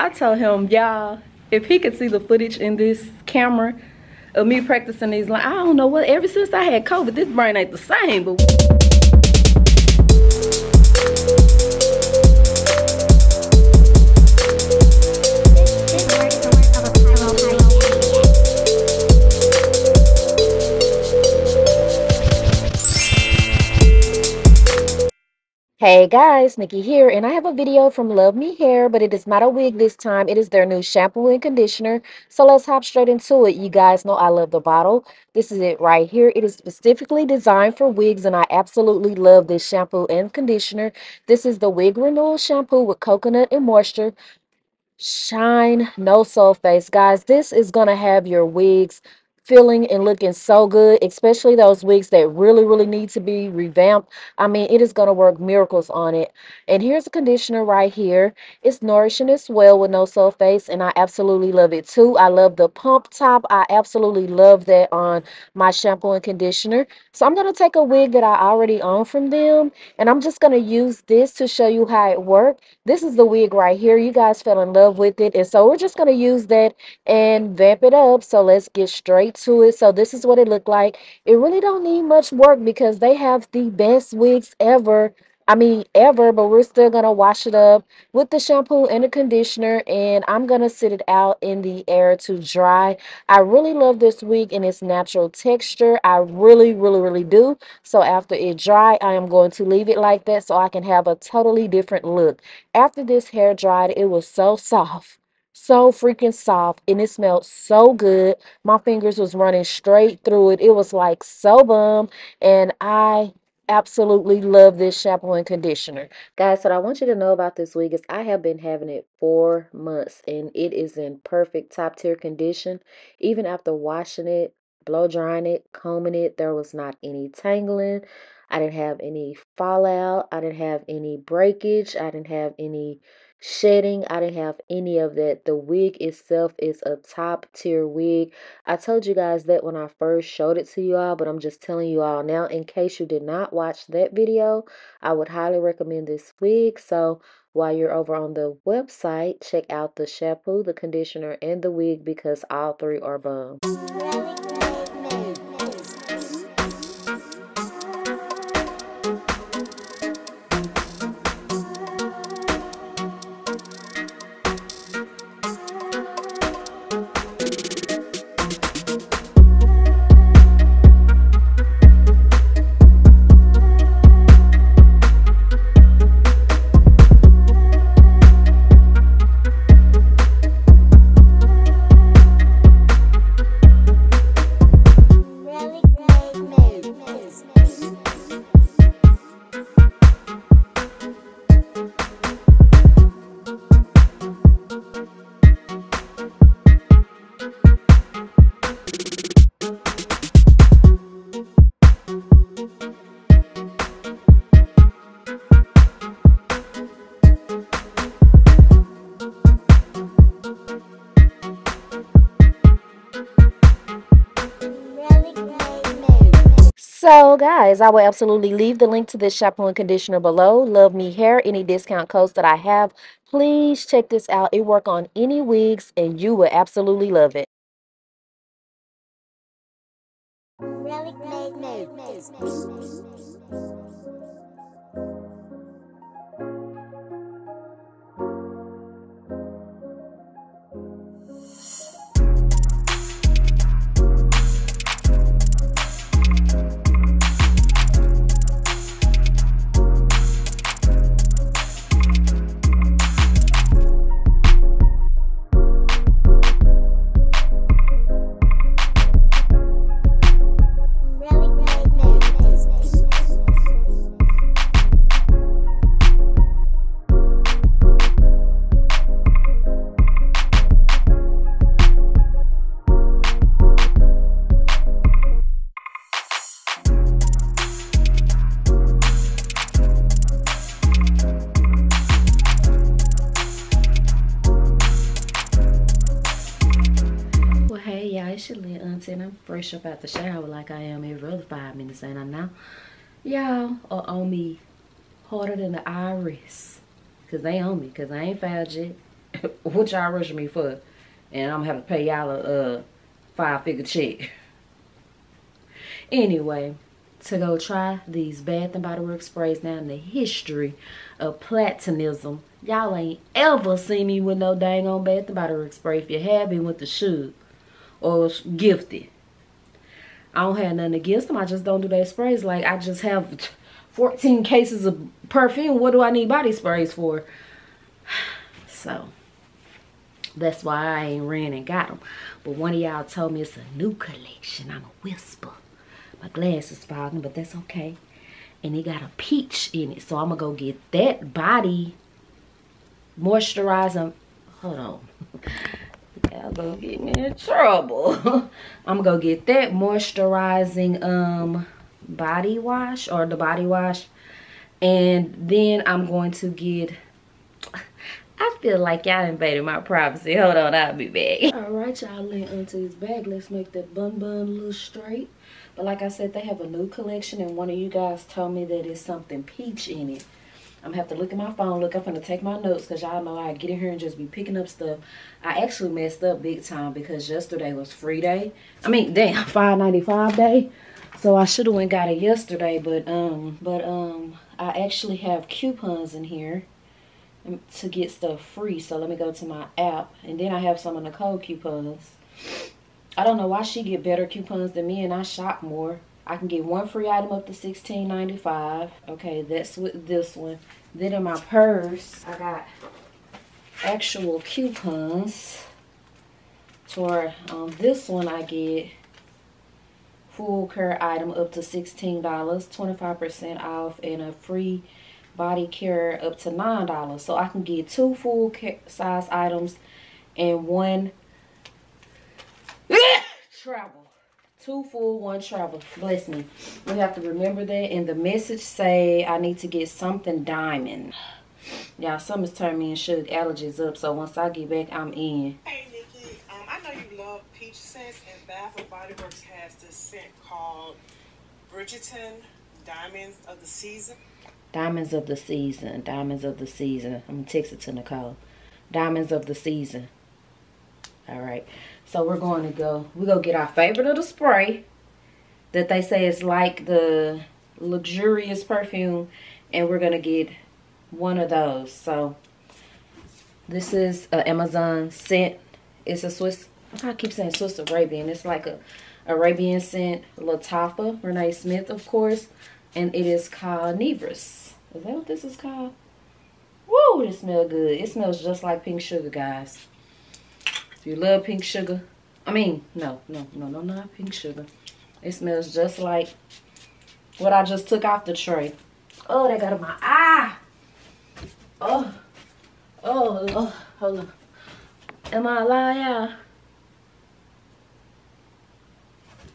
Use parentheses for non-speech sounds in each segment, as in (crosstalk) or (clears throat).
I told him, y'all, if he could see the footage in this camera of me practicing these lines, I don't know what, ever since I had COVID, this brain ain't the same, but. Hey guys, Nikki here, and I have a video from Luvme Hair, but it is not a wig this time. It is their new shampoo and conditioner. So let's hop straight into it. You guys know I love the bottle. This is it right here. It is specifically designed for wigs, and I absolutely love this shampoo and conditioner. This is the Wig Renewal Shampoo with coconut and moisture. Shine No Sulfates. Guys, this is going to have your wigs feeling and looking so good, especially those wigs that really, really need to be revamped. I mean, it is going to work miracles on it. And here's a conditioner right here. It's nourishing as well with no sulfates, and I absolutely love it too. I love the pump top. I absolutely love that on my shampoo and conditioner. So I'm going to take a wig that I already own from them, and I'm just going to use this to show you how it works. This is the wig right here. You guys fell in love with it, and so we're just going to use that and vamp it up. So let's get straight to it. So this is what it looked like. It really don't need much work because they have the best wigs ever. I mean, ever, but we're still going to wash it up with the shampoo and the conditioner, and I'm going to sit it out in the air to dry. I really love this wig and its natural texture. I really, really, really do. So after it dry, I am going to leave it like that so I can have a totally different look. After this hair dried, it was so (laughs) soft so freaking soft and it smelled so good. My fingers was running straight through it. It was like so bum and i absolutely love this shampoo and conditioner. Guys what i want you to know about this wig is i have been having it for months and it is in perfect top tier condition. Even after washing it blow drying it combing it there was not any tangling. I didn't have any fallout. I didn't have any breakage. I didn't have any shedding. I didn't have any of that. The wig itself is a top tier wig. I told you guys that when I first showed it to you all, but I'm just telling you all now in case you did not watch that video, I would highly recommend this wig. So while you're over on the website, check out the shampoo, the conditioner, and the wig because all three are bomb. Guys, I will absolutely leave the link to this shampoo and conditioner below. Luvme Hair, any discount codes that I have, please check this out. It work on any wigs and you will absolutely love it. Up out the shower like I am every other five minutes, ain't I now? Y'all are on me harder than the IRS. Because they on me. Because I ain't fouled yet. (laughs) what y'all rushing me for? And I'm gonna have to pay y'all a uh, five figure check. (laughs) Anyway, to go try these Bath and Body Works sprays now in the history of platinism. Y'all ain't ever seen me with no dang on Bath and Body Works spray. If you have been with the shoe or gifted. I don't have nothing against them. I just don't do their sprays. Like, I just have 14 cases of perfume. What do I need body sprays for? (sighs) So, that's why I ain't ran and got them. But one of y'all told me it's a new collection. I'm a whisper. My glass is fogging, but that's okay. And it got a peach in it. So I'm going to go get that body moisturizer. Hold on. (laughs) Y'all gonna get me in trouble. (laughs) I'm gonna get that moisturizing um body wash or the body wash. And then I'm going to get (laughs) I feel like y'all invaded my privacy. Hold on, I'll be back. (laughs) All right, y'all lent onto his bag. Let's make that bun bun little straight. But like I said, they have a new collection, and one of you guys told me that it's something peach in it. I'm gonna have to look at my phone. Look, I'm gonna take my notes because y'all know I get in here and just be picking up stuff. I actually messed up big time because yesterday was free day. I mean, damn, (laughs) 5.95 day. So I should have went got it yesterday, but um, but um, I actually have coupons in here to get stuff free. So let me go to my app. And then I have some of the code coupons. I don't know why she get better coupons than me and I shop more. I can get one free item up to $16.95. Okay, that's with this one. Then in my purse, I got actual coupons. For um, this one, I get full care item up to $16, 25% off, and a free body care up to $9. So I can get two full size items and one (laughs) travel. Two full, one travel. Bless me. We have to remember that. And the message say I need to get something diamond. Y'all, something's turning me and Suge allergies up. So once I get back, I'm in. Hey, Nikki. Um, I know you love peach scents. And Bath and Body Works has this scent called Bridgerton Diamonds of the Season. Diamonds of the season. Diamonds of the season. I'm going to text it to Nicole. Diamonds of the season. All right. So we're going to go. we go get our favorite the spray. That they say is like the luxurious perfume. And we're going to get one of those. So this is an Amazon scent. It's a Swiss. I keep saying Swiss Arabian. It's like a Arabian scent. Lattafa. Renee Smith, of course and it is called Nebras. Is that what this is called? Woo, it smells good. It smells just like pink sugar, guys. If you love pink sugar, I mean, no, no, no, no, not pink sugar. It smells just like what I just took off the tray. Oh, that got in my eye. Oh, oh, oh, hold on. Am I alive, y'all?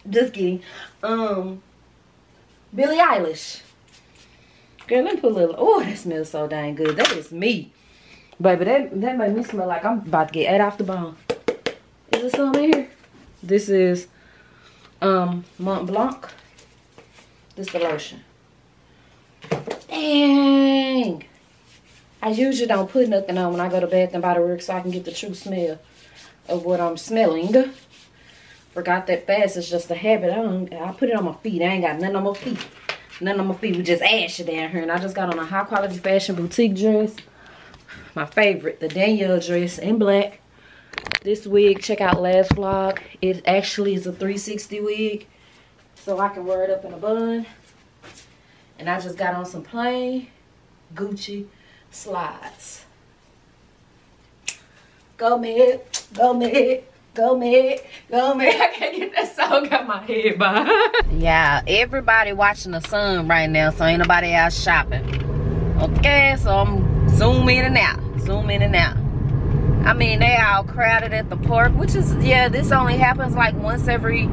Just kidding. Um, Billie Eilish. Girl, let me put a little. Oh, that smells so dang good. That is me. Baby, that, that made me smell like I'm about to get ate off the bone. Is some in here? This is um Mont Blanc. This is the lotion. Dang. I usually don't put nothing on when I go to Bath and Body Works so I can get the true smell of what I'm smelling. Forgot that fast. It's just a habit. I don't. I put it on my feet. I ain't got nothing on my feet. Nothing on my feet. We just ashy down here. And I just got on a high quality fashion boutique dress. My favorite, the Danielle dress in black. This wig, check out last vlog. It actually is a 360 wig. So I can wear it up in a bun. And I just got on some plain Gucci slides. Go mid, go mid. Go me, go me. (laughs) I can't get that song out my head, bye. (laughs) yeah, everybody watching the sun right now, so ain't nobody out shopping. Okay, so I'm zoom in and out, zoom in and out. I mean, they all crowded at the park, which is, yeah, this only happens like once every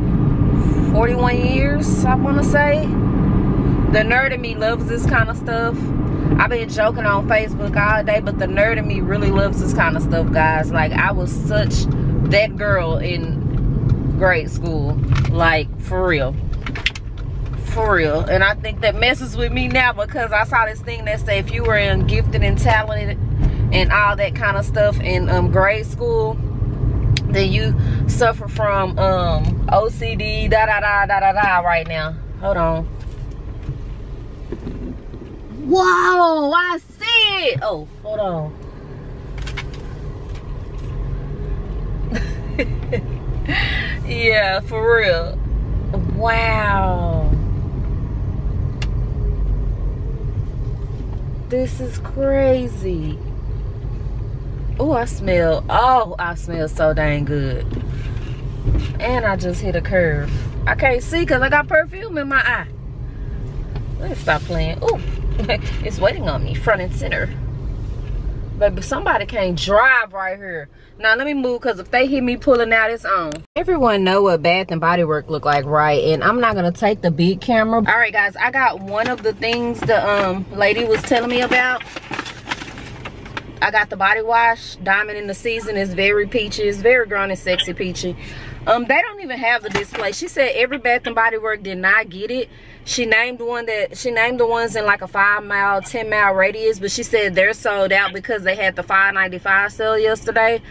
41 years, I want to say. The nerd in me loves this kind of stuff. I've been joking on Facebook all day, but the nerd in me really loves this kind of stuff, guys. Like, I was such that girl in grade school. Like, for real. For real. And I think that messes with me now because I saw this thing that said if you were in gifted and talented and all that kind of stuff in um, grade school, then you suffer from um, OCD, da da da da da da right now. Hold on. Whoa, I see it. Oh, hold on. (laughs) yeah, for real. Wow. This is crazy. Oh, I smell. Oh, I smell so dang good. And I just hit a curve. I can't see because I got perfume in my eye. Let me stop playing. Oh, (laughs) it's waiting on me, front and center. Baby, somebody can't drive right here. Now, let me move because if they hit me pulling out, it's on. Everyone know what Bath and Body Work look like, right? And I'm not going to take the big camera. All right, guys, I got one of the things the um lady was telling me about. I got the body wash. Diamond in the Season is very peachy. It's very grown and sexy peachy. Um, they don't even have the display. She said every Bath and Body Work did not get it. She named one that she named the ones in like a five mile, ten mile radius, but she said they're sold out because they had the 5.95 sale yesterday.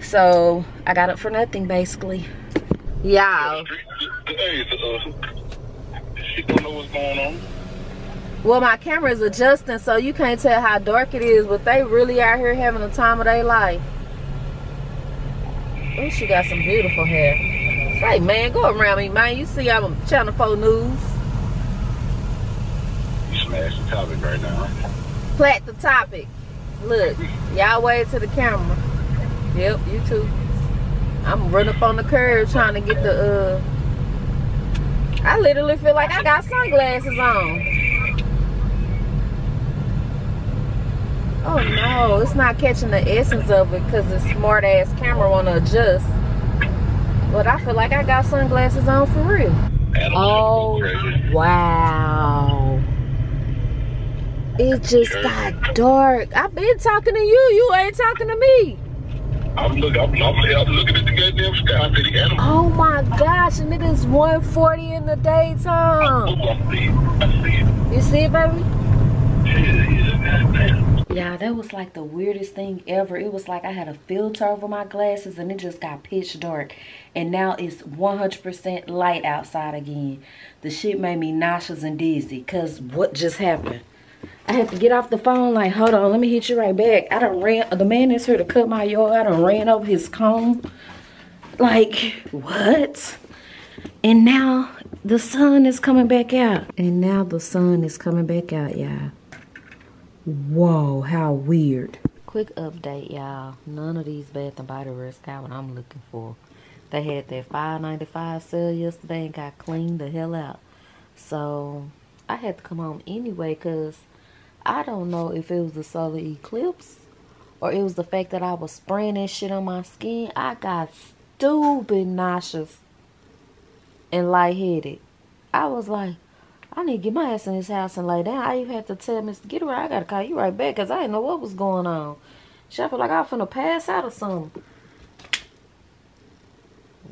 So I got it for nothing basically. Yeah. Hey, uh, she don't know what's going on. Well, my camera is adjusting, so you can't tell how dark it is, but they really out here having the time of their life. Oh, she got some beautiful hair. Say, man, go around me, man. You see I'm Channel 4 News. You smashed the topic right now. Plat the topic. Look, y'all wave to the camera. Yep, you too. I'm running up on the curb trying to get the, uh... I literally feel like I got sunglasses on. Oh no, it's not catching the essence of it because the smart ass camera want to adjust. But I feel like I got sunglasses on for real. Oh, wow. It just got dark. I've been talking to you. You ain't talking to me. I'm looking. I'm, I'm, I'm looking at the goddamn sky. I see the animals. Oh my gosh, and it is 140 in the Oh, daytime. I see it. I see it. You see it, baby? Yeah, yeah. Yeah, that was like the weirdest thing ever. It was like I had a filter over my glasses and it just got pitch dark. And now it's 100% light outside again. The shit made me nauseous and dizzy because what just happened? I had to get off the phone like, hold on, let me hit you right back. I done ran, the man is here to cut my yard. I done ran over his comb. Like, what? And now the sun is coming back out. And now the sun is coming back out, y'all. Whoa, how weird. Quick update, y'all. None of these Bath and Body Works got what I'm looking for. They had that $5.95 sale yesterday and got cleaned the hell out. So I had to come home anyway because I don't know if it was the solar eclipse or it was the fact that I was spraying that shit on my skin. I got stupid nauseous and lightheaded. I was like, I need to get my ass in this house and lay down. I even had to tell Mr. Getaway, I gotta call you right back because I didn't know what was going on. Feel like I was finna pass out or something.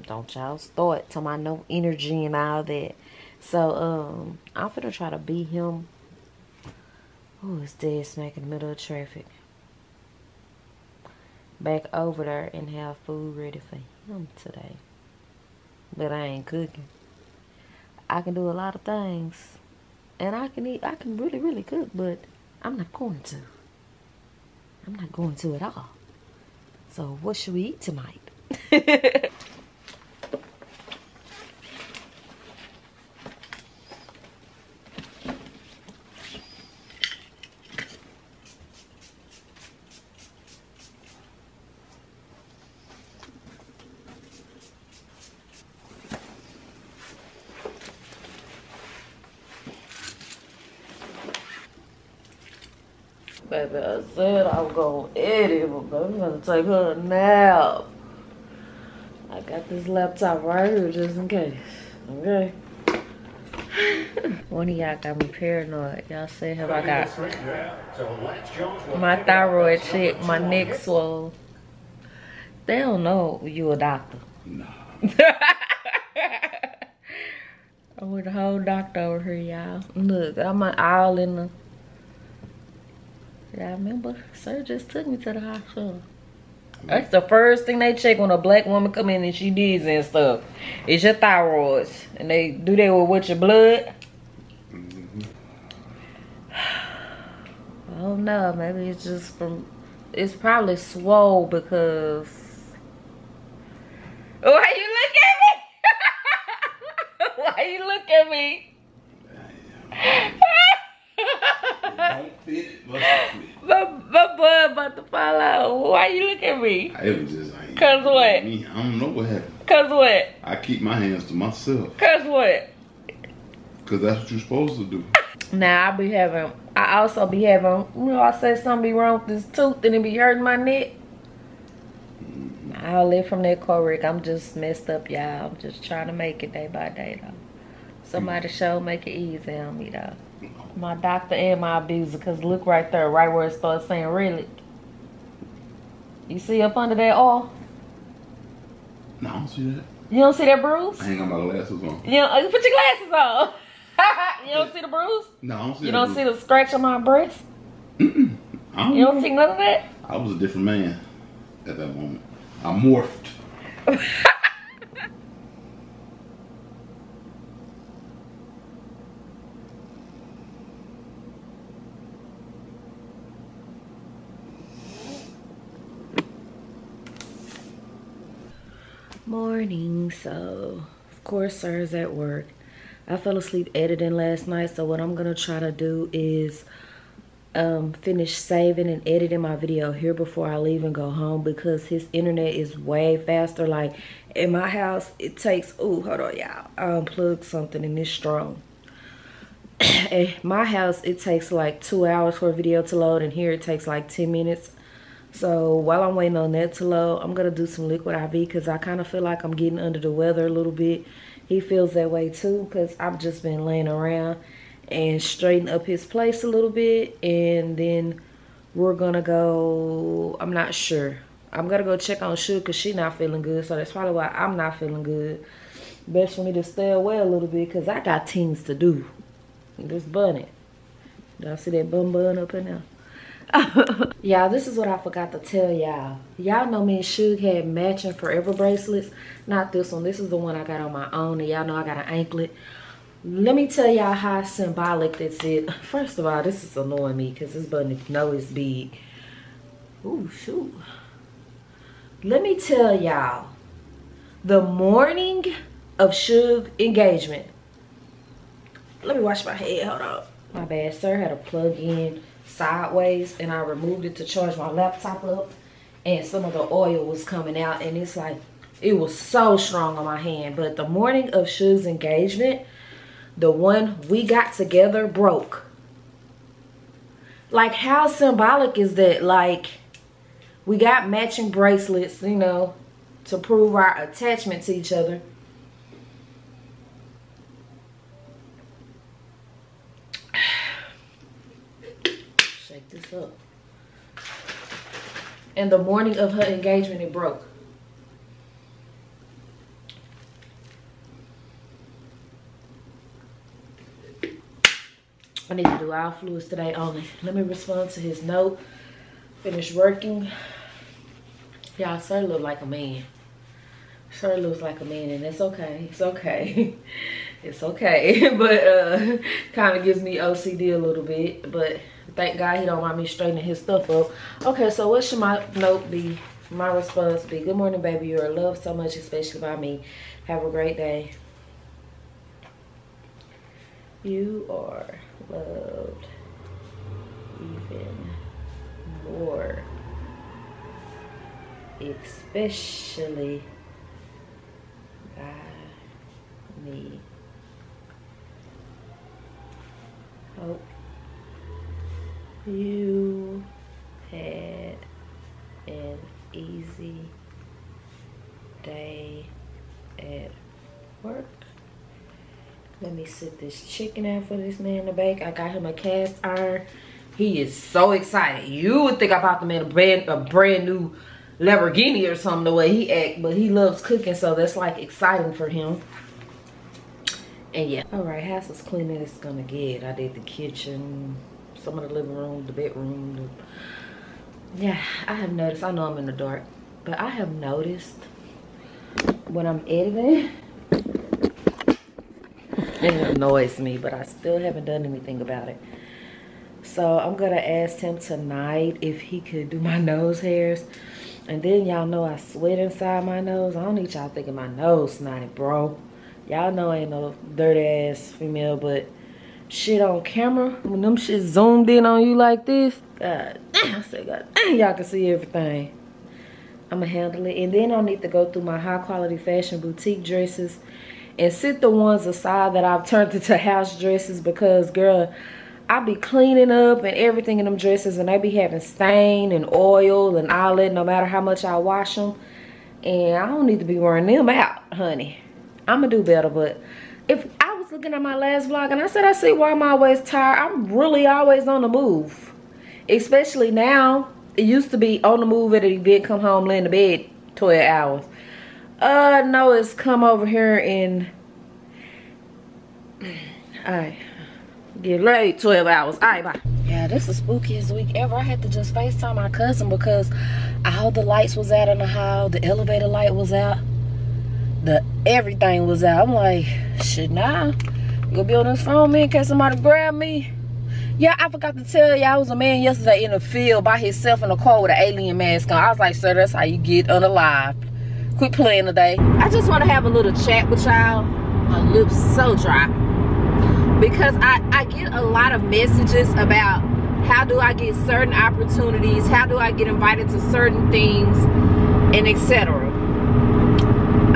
Don't y'all start to my no energy and all that. So, um, I'm finna try to beat him. Oh, it's dead smack in the middle of traffic. Back over there and have food ready for him today. But I ain't cooking. I can do a lot of things. And I can eat I can really, really cook, but I'm not going to. I'm not going to at all. So what should we eat tonight? (laughs) Baby, I said I was gonna edit, but I'm gonna take her a nap. I got this laptop right here just in case. Okay. (laughs) One of y'all got me paranoid. Y'all say have I got my thyroid check, my neck swole. They don't know you a doctor. No. I'm with the whole doctor over here, y'all. Look, I'm all in the Yeah, I remember. Sir just took me to the hospital. Mm-hmm. That's the first thing they check when a black woman come in and she needs and stuff. It's your thyroids. And they do that with, with your blood. Mm-hmm. (sighs) I don't know. Maybe it's just from... It's probably swole because... Why you look at me? (laughs) Why you look at me? Don't fit it, but fit. My, my boy about to fall out. Why you look at me? It was just like. 'Cause what? Me, I don't know what happened. Cause what? I keep my hands to myself. Cause what? Cause that's what you're supposed to do. (laughs) Now I be having, I also be having, you know, I say something be wrong with this tooth and it be hurting my neck. I'll live from that correct. I'm just messed up, y'all. I'm just trying to make it day by day, though. Somebody mm. show make it easy on me, though. My doctor and my abuser, cause look right there, right where it starts saying really. You see up under that all? No, I don't see that. You don't see that bruise? I ain't got my glasses on. You don't, you put your glasses on. (laughs) you don't see the bruise? No, I don't see You don't see the scratch on my breast? (clears throat) I don't, You don't see none of that? I was a different man at that moment. I morphed. (laughs) Morning, so of course sir's at work. I fell asleep editing last night, so what I'm gonna try to do is um finish saving and editing my video here before I leave and go home because his internet is way faster. Like in my house, it takes oh hold on y'all. I unplugged something and it's strong. (clears throat) At my house, it takes like two hours for a video to load, and here it takes like 10 minutes. So while I'm waiting on that to load, I'm gonna do some liquid IV because I kind of feel like I'm getting under the weather a little bit. He feels that way too because I've just been laying around and straighten up his place a little bit, and then we're gonna go. I'm not sure. I'm gonna go check on Suge because she not feeling good, so that's probably why I'm not feeling good. Best for me to stay away a little bit because I got things to do. This bunny. Y'all see that bun bun up in there? (laughs) y'all, this is what I forgot to tell y'all. Y'all know me and Suge had matching forever bracelets. Not this one. This is the one I got on my own. And y'all know I got an anklet. Let me tell y'all how symbolic this is. (laughs) First of all, this is annoying me because this button know it's big. Ooh, shoot. Let me tell y'all. The morning of Suge engagement. Let me wash my head. Hold on. My bad. Sir had a plug in sideways and I removed it to charge my laptop up and some of the oil was coming out and it's like it was so strong on my hand. But the morning of Suge's engagement the one we got together broke. Like how symbolic is that? Like we got matching bracelets you know to prove our attachment to each other up. And the morning of her engagement, it broke. I need to do all fluids today only. Let me respond to his note. Finish working. Y'all, sir look like a man. Sir looks like a man, and it's okay. It's okay. (laughs) it's okay. (laughs) but uh (laughs) kind of gives me OCD a little bit. But thank God he don't want me straightening his stuff up. Okay, so what should my note be? My response be, good morning, baby. You are loved so much, especially by me. Have a great day. You are loved even more. Especially by me. Hope you had an easy day at work. Let me sit this chicken out for this man to bake. I got him a cast iron. He is so excited. You would think I bought the man a brand, a brand new Lamborghini or something the way he act, but he loves cooking, so that's like exciting for him. And yeah. All right, house as clean as it's gonna get. I did the kitchen, some of the living room, the bedroom. The... Yeah, I have noticed. I know I'm in the dark, but I have noticed when I'm editing, (laughs) it annoys me, but I still haven't done anything about it. So I'm gonna ask him tonight if he could do my (laughs) nose hairs. And then y'all know I sweat inside my nose. I don't need y'all thinking my nose snotty, bro. Y'all know I ain't no dirty ass female, but shit on camera, when them shit zoomed in on you like this, God uh, (clears throat) damn, I said, God damn, y'all can see everything. I'ma handle it. And then I'll need to go through my high quality fashion boutique dresses and sit the ones aside that I've turned (laughs) into house dresses because girl, I be cleaning up and everything in them dresses and they be having stain and oil and all that no matter how much I wash them. And I don't need to be wearing them out, honey. I'ma do better, but if I looking at my last vlog and I said I see why I'm always tired, I'm really always on the move. Especially now it used to be on the move at an event, come home, lay in the bed 12 hours. Uh, no, it's come over here and, (clears throat) alright, get late 12 hours. Alright, bye. Yeah, this is spookiest week ever. I had to just FaceTime my cousin because all the lights was out in the hall, the elevator light was out, the everything was out. I'm like, shit, nah. Gonna be on this phone, man, in case somebody grab me? Yeah, I forgot to tell y'all, I was a man yesterday in the field by himself in a car with an alien mask on. I was like, sir, that's how you get unalive. Quit playing today. I just want to have a little chat with y'all. My lips so dry. Because I, I get a lot of messages about how do I get certain opportunities, how do I get invited to certain things, and etc.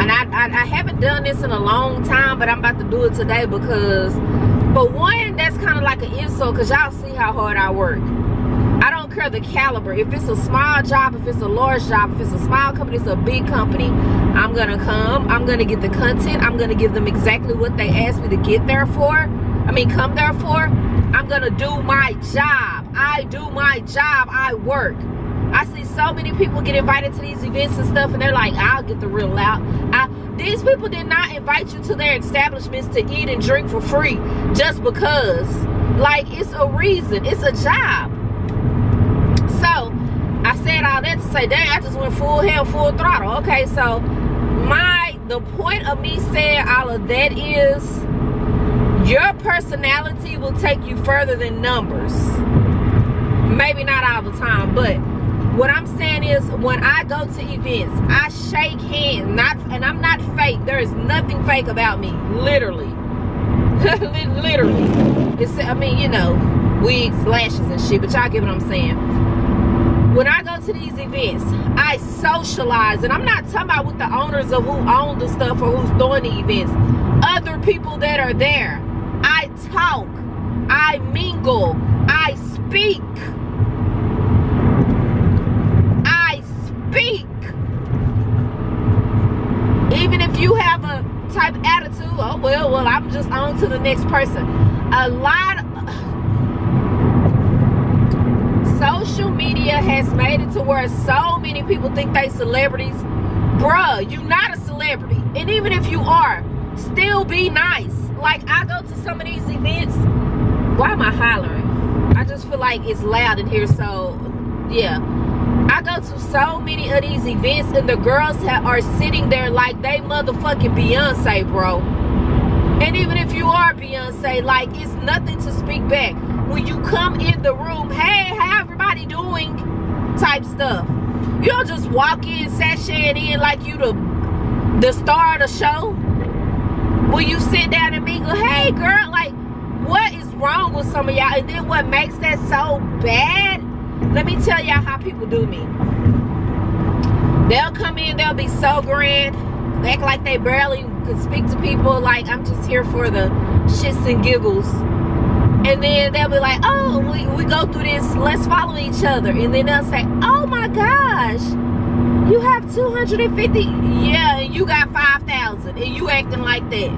And I, I, I haven't done this in a long time, but I'm about to do it today because but one, that's kind of like an insult because y'all see how hard I work. I don't care the caliber. If it's a small job, if it's a large job, if it's a small company, it's a big company, I'm going to come. I'm going to get the content. I'm going to give them exactly what they asked me to get there for. I mean, come there for. I'm going to do my job. I do my job. I work. I see so many people get invited to these events and stuff, and they're like, I'll get the real out. I, these people did not invite you to their establishments to eat and drink for free just because. Like, it's a reason. It's a job. So, I said all that to say, dang, I just went full hell, full throttle. Okay, so, my, the point of me saying all of that is, your personality will take you further than numbers. Maybe not all the time, but what I'm saying is when I go to events, I shake hands, not and I'm not fake. There is nothing fake about me, literally. (laughs) literally. It's I mean, you know, wigs, lashes and shit, but y'all get what I'm saying. When I go to these events, I socialize, and I'm not talking about with the owners of who own the stuff or who's doing the events. Other people that are there. I talk, I mingle, I speak. speak. Even if you have a type of attitude, oh well, well, I'm just on to the next person. A lot of, (sighs) social media has made it to where so many people think they celebrities. Bruh, you're not a celebrity. And even if you are, still be nice. Like I go to some of these events. Why am I hollering? I just feel like it's loud in here, so yeah I go to so many of these events and the girls are sitting there like they motherfucking Beyonce, bro. And even if you are Beyonce, like it's nothing to speak back. When you come in the room, hey, how everybody doing? Type stuff. You don't just walk in, sashaying in like you the the star of the show. When you sit down and mingle, hey girl, like what is wrong with some of y'all? And then what makes that so bad let me tell y'all how people do me. They'll come in, they'll be so grand, act like they barely could speak to people, like I'm just here for the shits and giggles. And then they'll be like, oh, we, we go through this, let's follow each other. And then they'll say, oh my gosh, you have 250, yeah, you got 5,000, and you acting like that.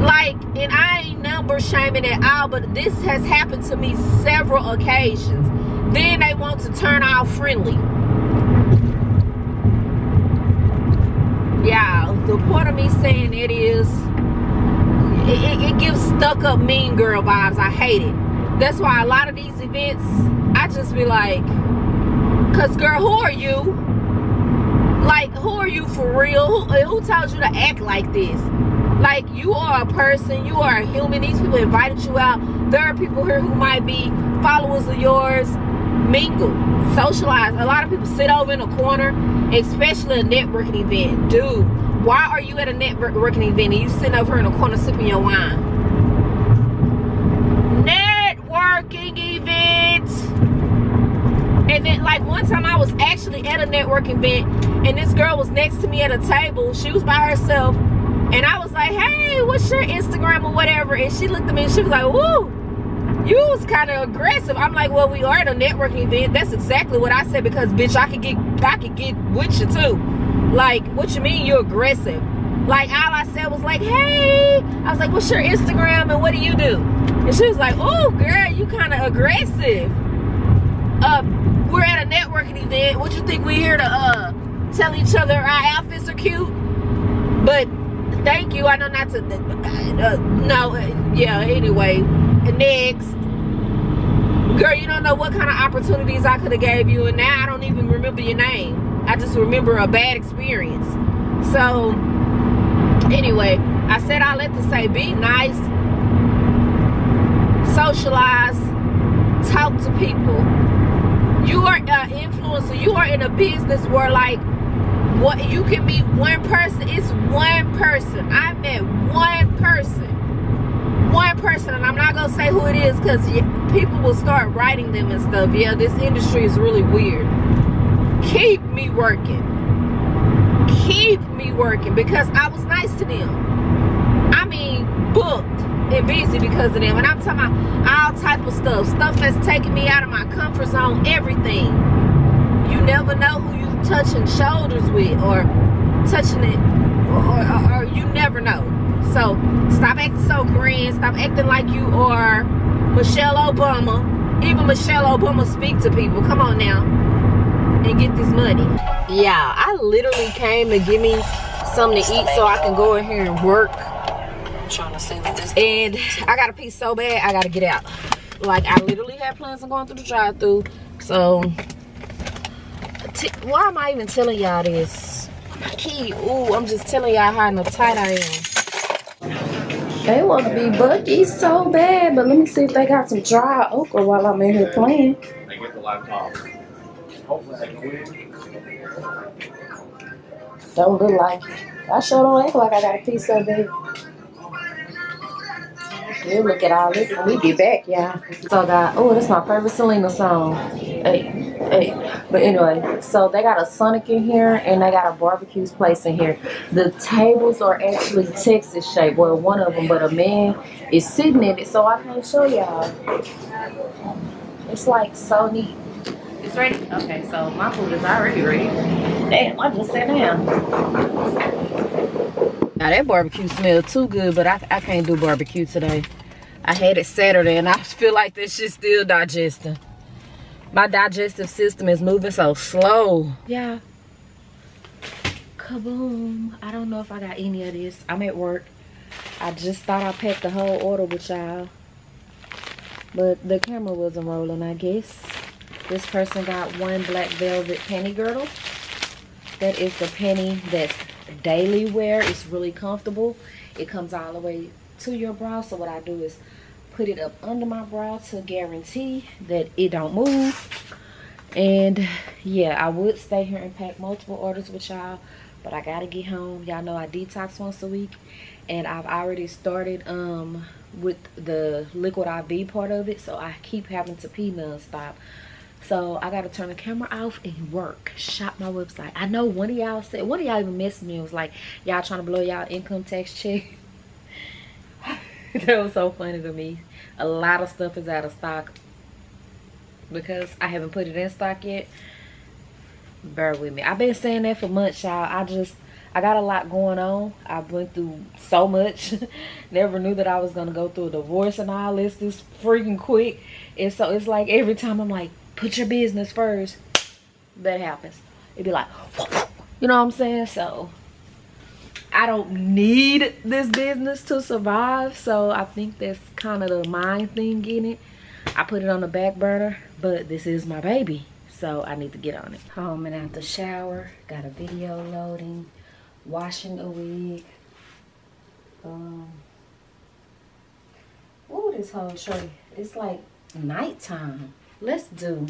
Like, and I ain't number shaming at all, but this has happened to me several occasions then they want to turn all friendly. Yeah, the point of me saying it is, it, it, it gives stuck up mean girl vibes. I hate it. that's why a lot of these events, I just be like, cause girl, who are you? Like, who are you for real? Who, who told you to act like this? Like, you are a person, you are a human. These people invited you out. There are people here who might be followers of yours. Mingle, socialize. A lot of people sit over in a corner, especially a networking event. Dude, why are you at a networking event and you sitting over in a corner sipping your wine? Networking event. And then like one time I was actually at a networking event and this girl was next to me at a table. She was by herself. And I was like, hey, what's your Instagram or whatever? And she looked at me and she was like, woo, you was kind of aggressive. I'm like, well, we are at a networking event. That's exactly what I said because bitch, I could get I could get with you too. Like, what you mean you're aggressive? Like, all I said was like, hey. I was like, what's your Instagram and what do you do? And she was like, oh, girl, you kind of aggressive. Uh, we're at a networking event. What you think we here to uh tell each other our outfits are cute? But thank you. I know not to. Uh, no, yeah. Anyway, next, girl, you don't know what kind of opportunities I could have gave you, and now I don't even remember your name. I just remember a bad experience. So, anyway, I said I let to say be nice, socialize, talk to people. You are an influencer. You are in a business where like what you can be one person. It's one person. I met one person. One person, and I'm not gonna say who it is because people will start writing them and stuff. Yeah, this industry is really weird keep me working. Keep me working because I was nice to them. I mean, booked and busy because of them. And I'm talking about all type of stuff. Stuff that's taking me out of my comfort zone, everything. You never know who you touching shoulders with or touching it or, or, or you never know. So stop acting so grand. Stop acting like you are Michelle Obama. Even Michelle Obama speak to people. Come on now and get this money. Yeah, I literally came to give me something to eat so I can go in here and work. And I got a piece so bad, I gotta get out. Like, I literally had plans on going through the drive through So, why am I even telling y'all this? Key, ooh, I'm just telling y'all how tight I am. They want to be Bucky so bad, but let me see if they got some dry okra while I'm in here playing. They get the laptop. Don't look like it. I sure don't act like I got a piece of it. We'll look at all this when we get back, y'all. So I got, oh, that's my favorite Selena song. Hey, hey. But anyway, so they got a Sonic in here and they got a barbecues place in here. The tables are actually Texas shaped. Well, one of them, but a man is sitting in it, so I can't show y'all. It's like so neat. It's ready? Okay, so my food is already ready. Damn, I just sat down. Now that barbecue smells too good, but I, I can't do barbecue today. I had it Saturday and I feel like this shit's still digesting. My digestive system is moving so slow. Yeah. Kaboom. I don't know if I got any of this. I'm at work. I just thought I packed the whole order with y'all. But the camera wasn't rolling, I guess. This person got one black velvet panty girdle. That is the panty that's daily wear. It's really comfortable. It comes all the way to your bra. So what I do is put it up under my bra to guarantee that it don't move. And yeah, I would stay here and pack multiple orders with y'all. But I gotta get home. Y'all know I detox once a week. And I've already started um with the liquid IV part of it. So I keep having to pee non-stop. So I gotta turn the camera off and work. Shop my website. I know one of y'all said, one of y'all even messaged me. It was like, y'all trying to blow y'all income tax check. (laughs) that was so funny to me. A lot of stuff is out of stock because I haven't put it in stock yet. Bear with me. I've been saying that for months, y'all. I just, I got a lot going on. I went through so much. (laughs) Never knew that I was to go through a divorce and all this this freaking quick. And so it's like every time I'm like, put your business first, that happens. It'd be like, you know what I'm saying? So I don't need this business to survive. So I think that's kind of the mind thing in it. I put it on the back burner, but this is my baby. So I need to get on it. Home and out the shower. Got a video loading. Washing a wig. Um, ooh, this whole show. It's like nighttime. Let's do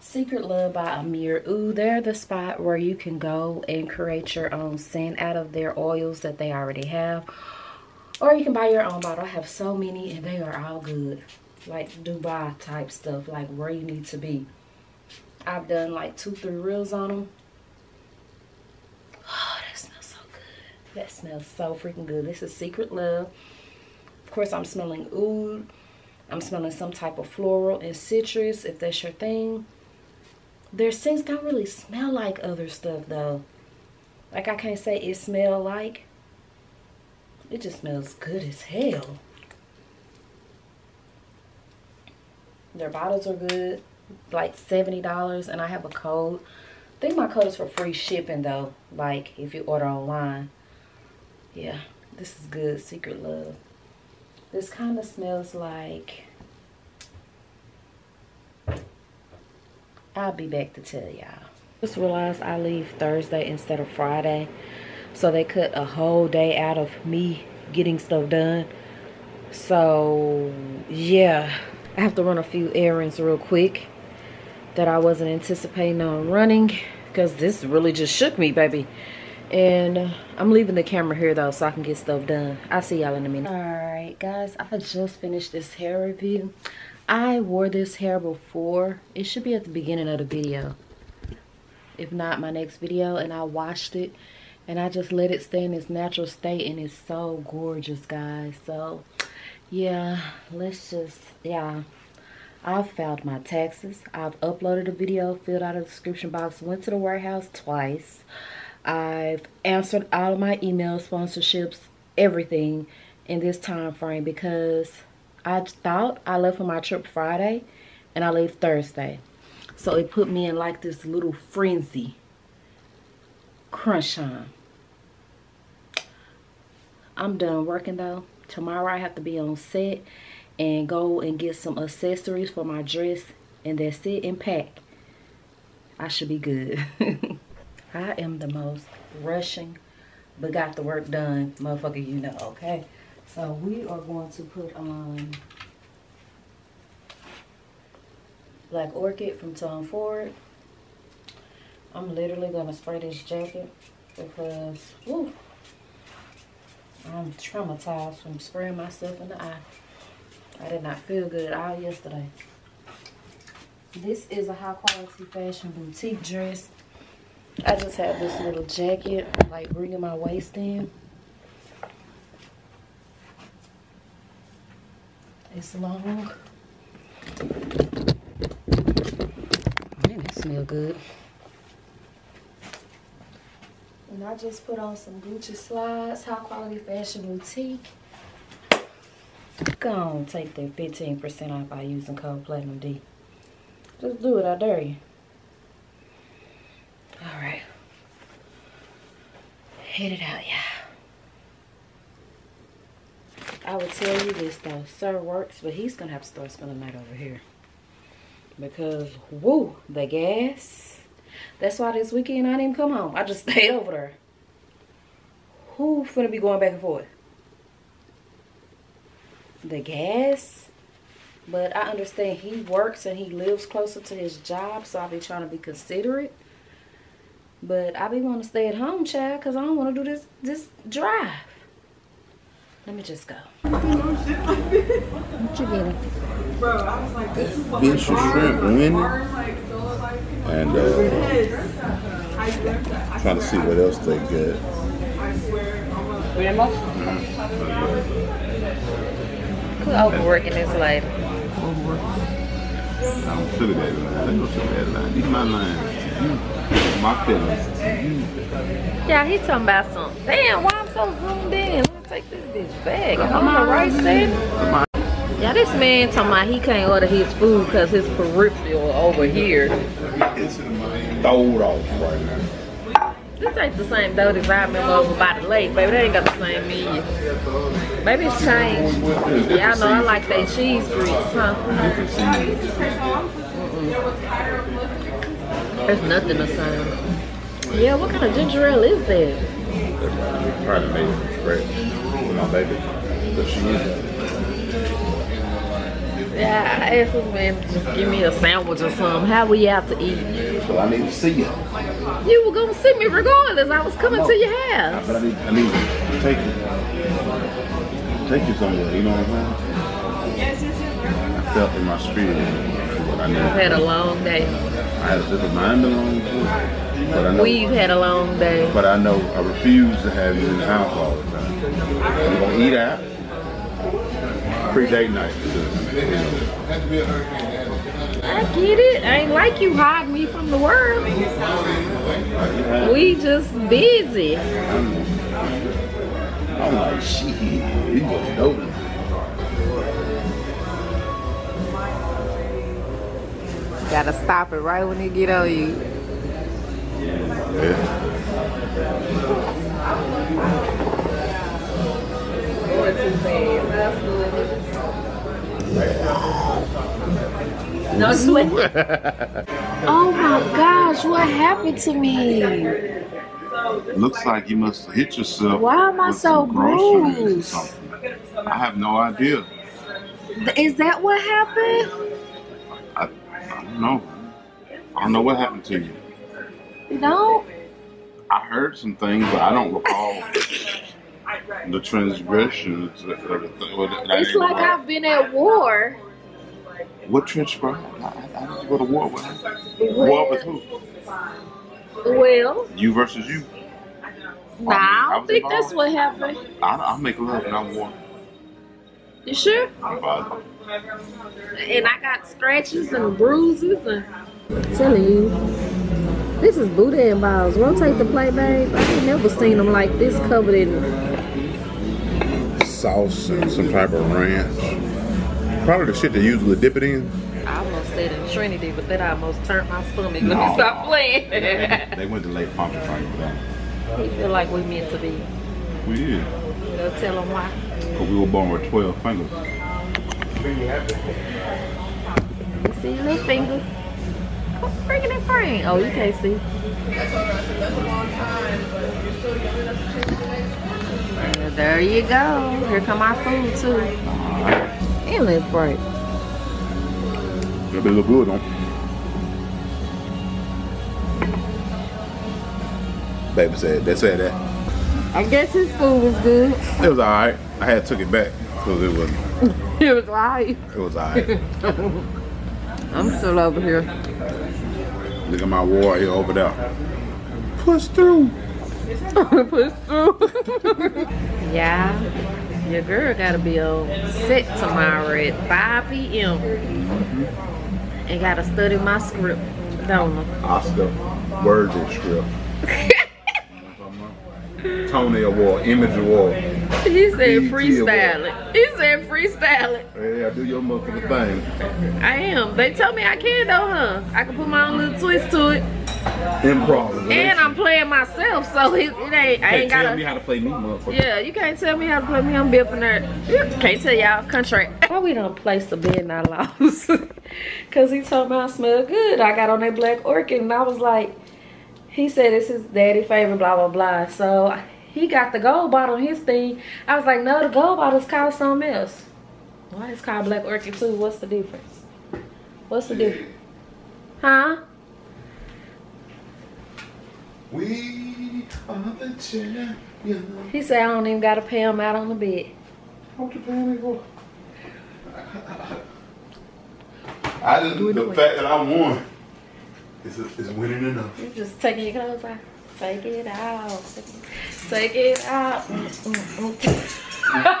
Secret Love by Amir. Ooh, they're the spot where you can go and create your own scent out of their oils that they already have. Or you can buy your own bottle. I have so many and they are all good. Like Dubai type stuff, like where you need to be. I've done like two, three reels on them. Oh, that smells so good. That smells so freaking good. This is Secret Love. Of course, I'm smelling oud. I'm smelling some type of floral and citrus, if that's your thing their scents don't really smell like other stuff though. Like I can't say it smell like. It just smells good as hell. Their bottles are good. Like $70 and I have a code. I think my code is for free shipping though. Like if you order online. Yeah, this is good. Secret Love. This kind of smells like I'll be back to tell y'all. Just realized I leave Thursday instead of Friday. So they cut a whole day out of me getting stuff done. So, yeah. I have to run a few errands real quick that I wasn't anticipating on running. Because this really just shook me, baby. And uh, I'm leaving the camera here, though, so I can get stuff done. I'll see y'all in a minute. Alright, guys. I just finished this hair review. I wore this hair before. It should be at the beginning of the video. If not, my next video. And I washed it. And I just let it stay in its natural state. And it's so gorgeous, guys. So, yeah. Let's just, yeah. I've filed my taxes. I've uploaded a video, filled out a description box, went to the warehouse twice. I've answered all of my email sponsorships, everything in this time frame because I thought I left for my trip Friday and I leave Thursday. So it put me in like this little frenzy. Crunch time. I'm done working though. Tomorrow I have to be on set and go and get some accessories for my dress and that's it and pack. I should be good. (laughs) I am the most rushing but got the work done motherfucker you know, okay? So we are going to put on Black Orchid from Tom Ford. I'm literally going to spray this jacket because woo, I'm traumatized from spraying myself in the eye. I did not feel good all yesterday. This is a high quality fashion boutique dress. I just have this little jacket like bringing my waist in. It's long. Man, it smell good. And I just put on some Gucci slides, high quality fashion boutique. Go on, take that 15% off by using code Platinum D. Just do it, I dare you. Alright. Hit it out, yeah. I would tell you this though, Sir works, but he's gonna have to start spending night over here. Because, woo, the gas. That's why this weekend I didn't come home. I just (laughs) stayed over there. Who finna be going back and forth? The gas. But I understand he works and he lives closer to his job, so I'll be trying to be considerate. But I be wanting to stay at home, child, because I don't want to do this this drive. Let me just go. What you getting? Beef shrimp winning. And uh, trying to see what else they get. Who overworking this lady? I'm sugar daddy line. Let's go sugar daddy line. These my My feelings. Yeah, he talking about some. Damn, why I'm so zoomed in? Let me take this bitch back. I'm on the right side. Yeah, this man talking about he can't order his food because his peripheral over here. Throwed off right now. This ain't the same though as I remember over by the lake, baby. They ain't got the same menu. Maybe it's changed. Yeah, I know I like that cheese grits, huh? Different seasons. There's nothing the same. Yeah, what kind of ginger ale is that? Probably made it from scratch. With my baby. But she is. Yeah, I asked this man to just give me a sandwich or something. How we out to eat? So I need to see you. You were gonna see me regardless. I was coming to your house. But I need, I need to take you. Take you somewhere, you know what I'm saying? I felt in my spirit what I I've had a long day. I had a little mind along too. But I know We've had a long day. but I know I refuse to have you in the house all the time. I'm gonna eat out. Pre-date night. I get it. I ain't like you hiding me from the world. We just busy. I'm like, shit, you dope. Gotta stop it right when it get on you. Yeah. No sweat. (laughs) oh my gosh, what happened to me? Looks like you must have hit yourself. Why am I with so some bruised? I have no idea. Is that what happened? I, I don't know. I what happened to you. You don't? I heard some things, but I don't recall the transgressions. Of the, or the, It's like I've been at war. What transgression? I, I, I go to war with who? War with who? Well, You versus you. nah, I I don't think that's what happened. I, I'll make love and I'm war. You sure? I'm bothered. And I got scratches and bruises and telling you. This is boudin balls. Rotate the plate, babe. I ain't never seen them like this covered in Sauce and some type of ranch. Probably the shit they usually dip it in. I almost said in Trinity, but that almost turned my stomach. Let No. me stop playing. They went to Lake Pontchartrain with them. he feel like we meant to be. We did. Go tell him why. Because we were born with 12 fingers. You see your little finger? Come bring it in frame. Oh, you can't see. Yeah, there you go. Here come our food too. And let's break. That look good, don't Baby said, they said that. I guess his food was good. It was alright. I had took it back because it wasn't. (laughs) It was right. it was alright. (laughs) I'm still over here. Look at my war here over there. Push through. (laughs) Push through. yeah. Your girl gotta be on set tomorrow at 5 p.m. Mm-hmm. And gotta study my script, don't I? Oscar Worthy script. Tony Award, Image Award. He said freestyling. He said freestyling. Yeah, do your motherfucking thing. I am. They tell me I can though, huh? I can put my own little twist to it. Improv. And I'm playing myself, so it, (laughs) it ain't. I Can't ain't tell gotta. me how to play me, motherfucker. Yeah, you can't tell me how to play me. I'm. Can't tell y'all contract. Why we don't place the bed and I lost? Cause he told me I smell good. I got on that black orchid and I was like, he said it's his daddy favorite, blah blah blah. So he got the gold bottle on his thing. I was like, no, the gold bottle's called something else. Why it's called black orchid too? What's the difference? What's the difference? Huh? We are the champions. He said I don't even gotta pay him out on the bed. What you paying me for? I just the fact that I won is is winning enough. You just taking your clothes off. Take it out. Take it out. Mm, mm, mm. (laughs)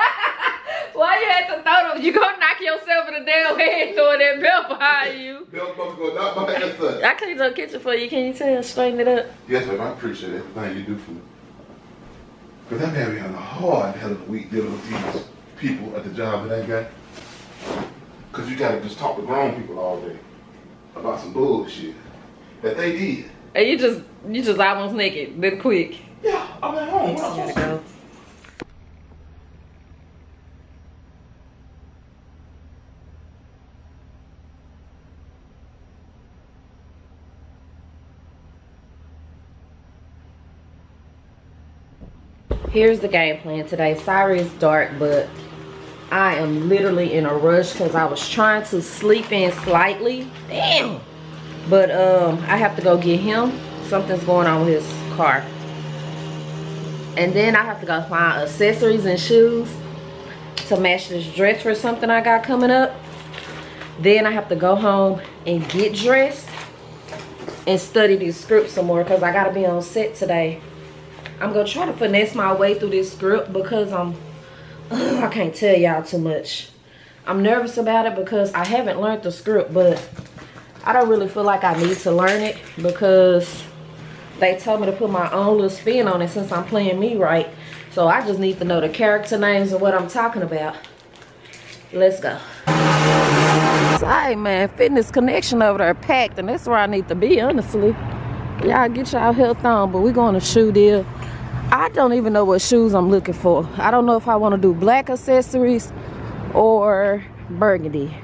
Why you had to throw them? You gonna knock yourself in the damn head throwing that belt behind you. Supposed to go knock my ass up. I cleaned up the kitchen for you. Can you tell? Straighten it up. Yes, babe, I appreciate everything you do for me. Because I'm having a hard hell of a week dealing with these people at the job that I got. Because you got to just talk to grown people all day about some bullshit that they did. And you just you just almost naked that quick. Yeah, I'm at home. What Gotta go. Here's the game plan today. Sorry it's dark, but I am literally in a rush because I was trying to sleep in slightly. Damn. But um, I have to go get him. Something's going on with his car. And then I have to go find accessories and shoes to match this dress for something I got coming up. Then I have to go home and get dressed and study these scripts some more because I got to be on set today. I'm going to try to finesse my way through this script because I'm, I can't tell y'all too much. I'm nervous about it because I haven't learned the script, but I don't really feel like I need to learn it because they told me to put my own little spin on it since I'm playing me right. So I just need to know the character names and what I'm talking about. Let's go. Hey man, fitness connection over there packed and that's where I need to be, honestly. Y'all get y'all health on, but we're going to shoe deal. I don't even know what shoes I'm looking for. I don't know if I want to do black accessories or burgundy.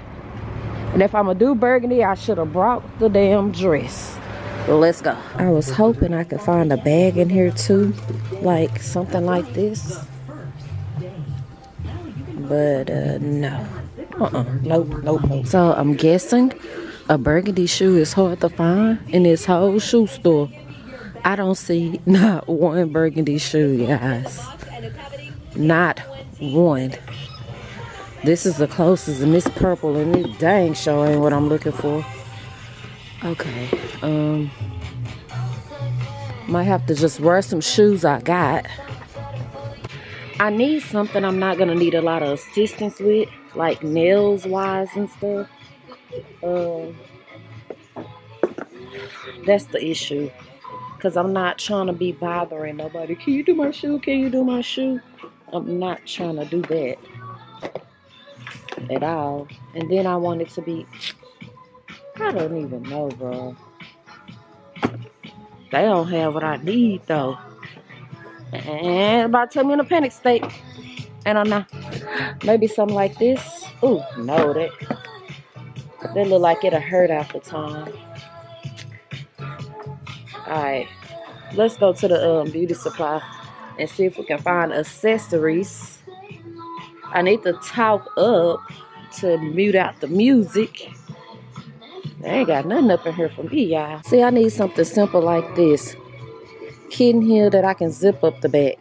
And if I'm gonna do burgundy, I should have brought the damn dress. Let's go. I was hoping I could find a bag in here too, like something like this. But uh, no. Uh-uh. Nope, nope, nope. So I'm guessing a burgundy shoe is hard to find in this whole shoe store. I don't see (laughs) not one burgundy shoe, guys. Not one. This is the closest, and this purple, and it dang sure ain't what I'm looking for. Okay, um, might have to just wear some shoes I got. I need something I'm not gonna need a lot of assistance with, like nails wise and stuff. Um, that's the issue. Cause I'm not trying to be bothering nobody. Can you do my shoe? Can you do my shoe? I'm not trying to do that at all. And then I want it to be, I don't even know, bro. They don't have what I need though. And about to take me in a panic state. And I'm not. Maybe something like this. Ooh, no, that that look like it'll hurt after time. Alright. Let's go to the um, beauty supply and see if we can find accessories. I need to talk up to mute out the music. They ain't got nothing up in here for me, y'all. See, I need something simple like this. Kitten heel that I can zip up the back.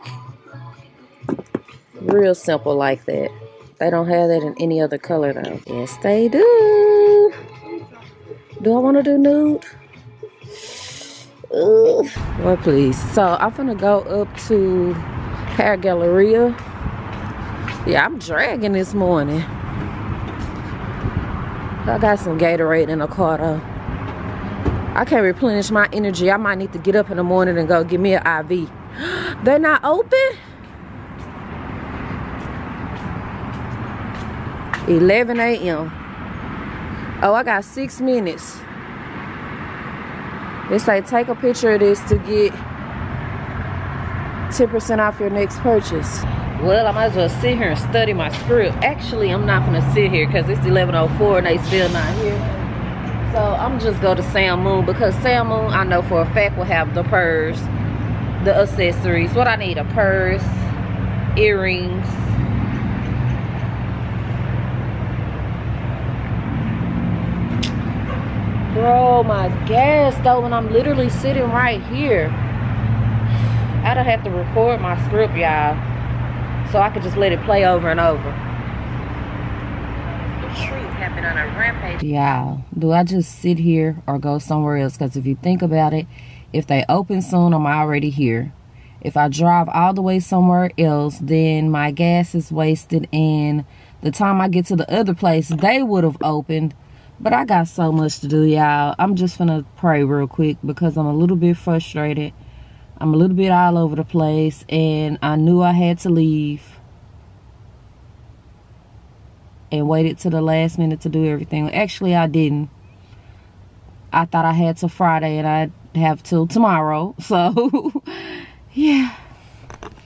Real simple like that. They don't have that in any other color though. Yes, they do. Do I want to do nude? Ugh. Well, please. So I'm gonna go up to Hair Galleria. Yeah, I'm dragging this morning. I got some Gatorade in the car though. I can't replenish my energy. I might need to get up in the morning and go get me an IV. (gasps) They're not open? 11 a.m. Oh, I got six minutes. They say take a picture of this to get 10% off your next purchase. Well, I might as well sit here and study my script. Actually, I'm not gonna sit here because it's 11.04 and they still not here. So I'm just go to Sam Moon because Sam Moon, I know for a fact, will have the purse, the accessories. What I need, a purse, earrings. Bro, my gas though, when I'm literally sitting right here. I don't have to record my script, y'all. So I could just let it play over and over. The truth happened on a rampage. Y'all, do I just sit here or go somewhere else? Because if you think about it, if they open soon, I'm already here. If I drive all the way somewhere else, then my gas is wasted. And the time I get to the other place, they would have opened. But I got so much to do, y'all. I'm just gonna pray real quick because I'm a little bit frustrated. I'm a little bit all over the place and I knew I had to leave and waited to the last minute to do everything. Actually, I didn't. I thought I had till Friday and I'd have till tomorrow. (laughs) So, yeah.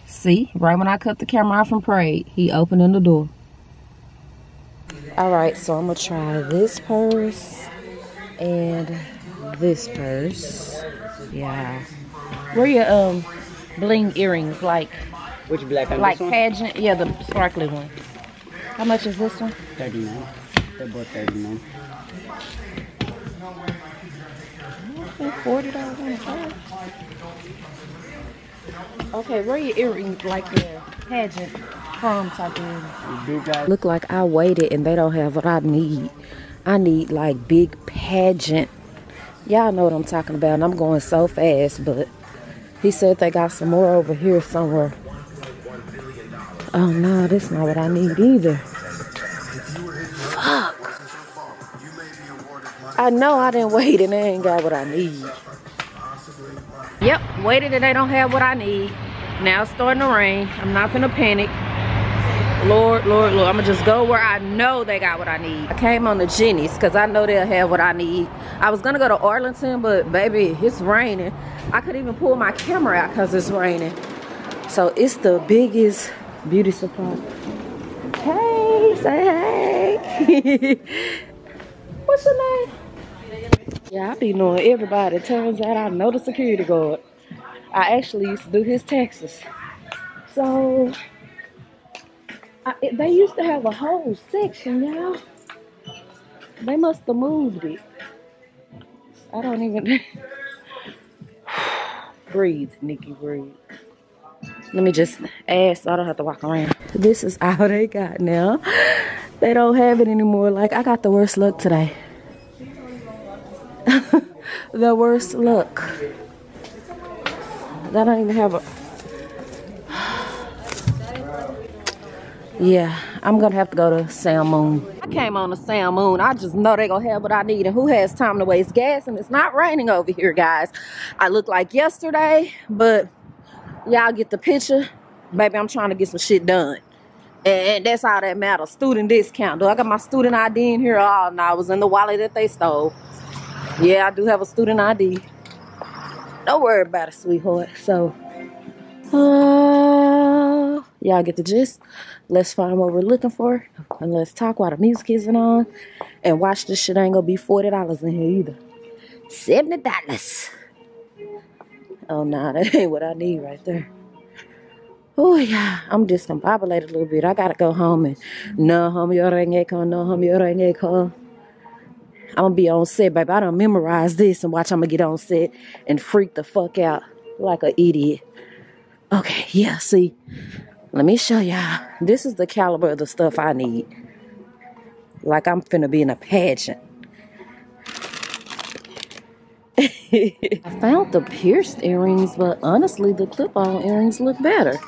See, right when I cut the camera off and prayed, he opened in the door. All right, so I'm gonna try this purse and this purse. Yeah. Where your um bling earrings? Like Which black and like this one? pageant? Yeah, the sparkly one. How much is this one? 39. They're both 39. Forty dollars on the charge. Okay, where your earrings like the pageant prom type earrings? You do guys. Look like I waited and they don't have what I need. I need like big pageant. Y'all know what I'm talking about. And I'm going so fast, but he said they got some more over here somewhere. Oh no, this not what I need either. Fuck. I know I didn't wait and they ain't got what I need. Yep, waited and they don't have what I need. Now it's starting to rain. I'm not gonna panic. Lord, Lord, Lord. I'm gonna just go where I know they got what I need. I came on the Jenny's because I know they'll have what I need. I was gonna go to Arlington, but baby, it's raining. I could even pull my camera out because it's raining. So it's the biggest beauty supply. Hey, say hey. (laughs) What's your name? Yeah, I be knowing everybody. Turns out I know the security guard. I actually used to do his taxes. So I, they used to have a whole section, y'all. They must have moved it. I don't even (laughs) breathe, Nikki, breathe. Let me just ask so I don't have to walk around. This is all they got now. They don't have it anymore. Like I got the worst luck today. (laughs) the worst luck. They don't even have a (sighs) Yeah, I'm gonna have to go to Sam Moon. Came on to Sam Moon. I just know they gonna have what I need. And who has time to waste gas? And it's not raining over here, guys. I look like yesterday, but y'all get the picture. Baby, I'm trying to get some shit done. And that's all that matters. Student discount. Do I got my student ID in here? Oh no, I was in the wallet that they stole. Yeah, I do have a student ID. Don't worry about it, sweetheart. So, uh, y'all get the gist. Let's find what we're looking for, and let's talk while the music isn't on. And watch this shit ain't gonna be forty dollars in here either. Seventy dollars. Oh nah, that (laughs) ain't what I need right there. Oh yeah, I'm discombobulated a little bit. I gotta go home and Nam myoho renge kyo, Nam myoho renge kyo. I'm gonna be on set, baby. I don't memorize this and watch I'm gonna get on set and freak the fuck out like an idiot. Okay, yeah, see. Let me show y'all. This is the caliber of the stuff I need. Like I'm finna be in a pageant. (laughs) I found the pierced earrings, but honestly, the clip-on earrings look better.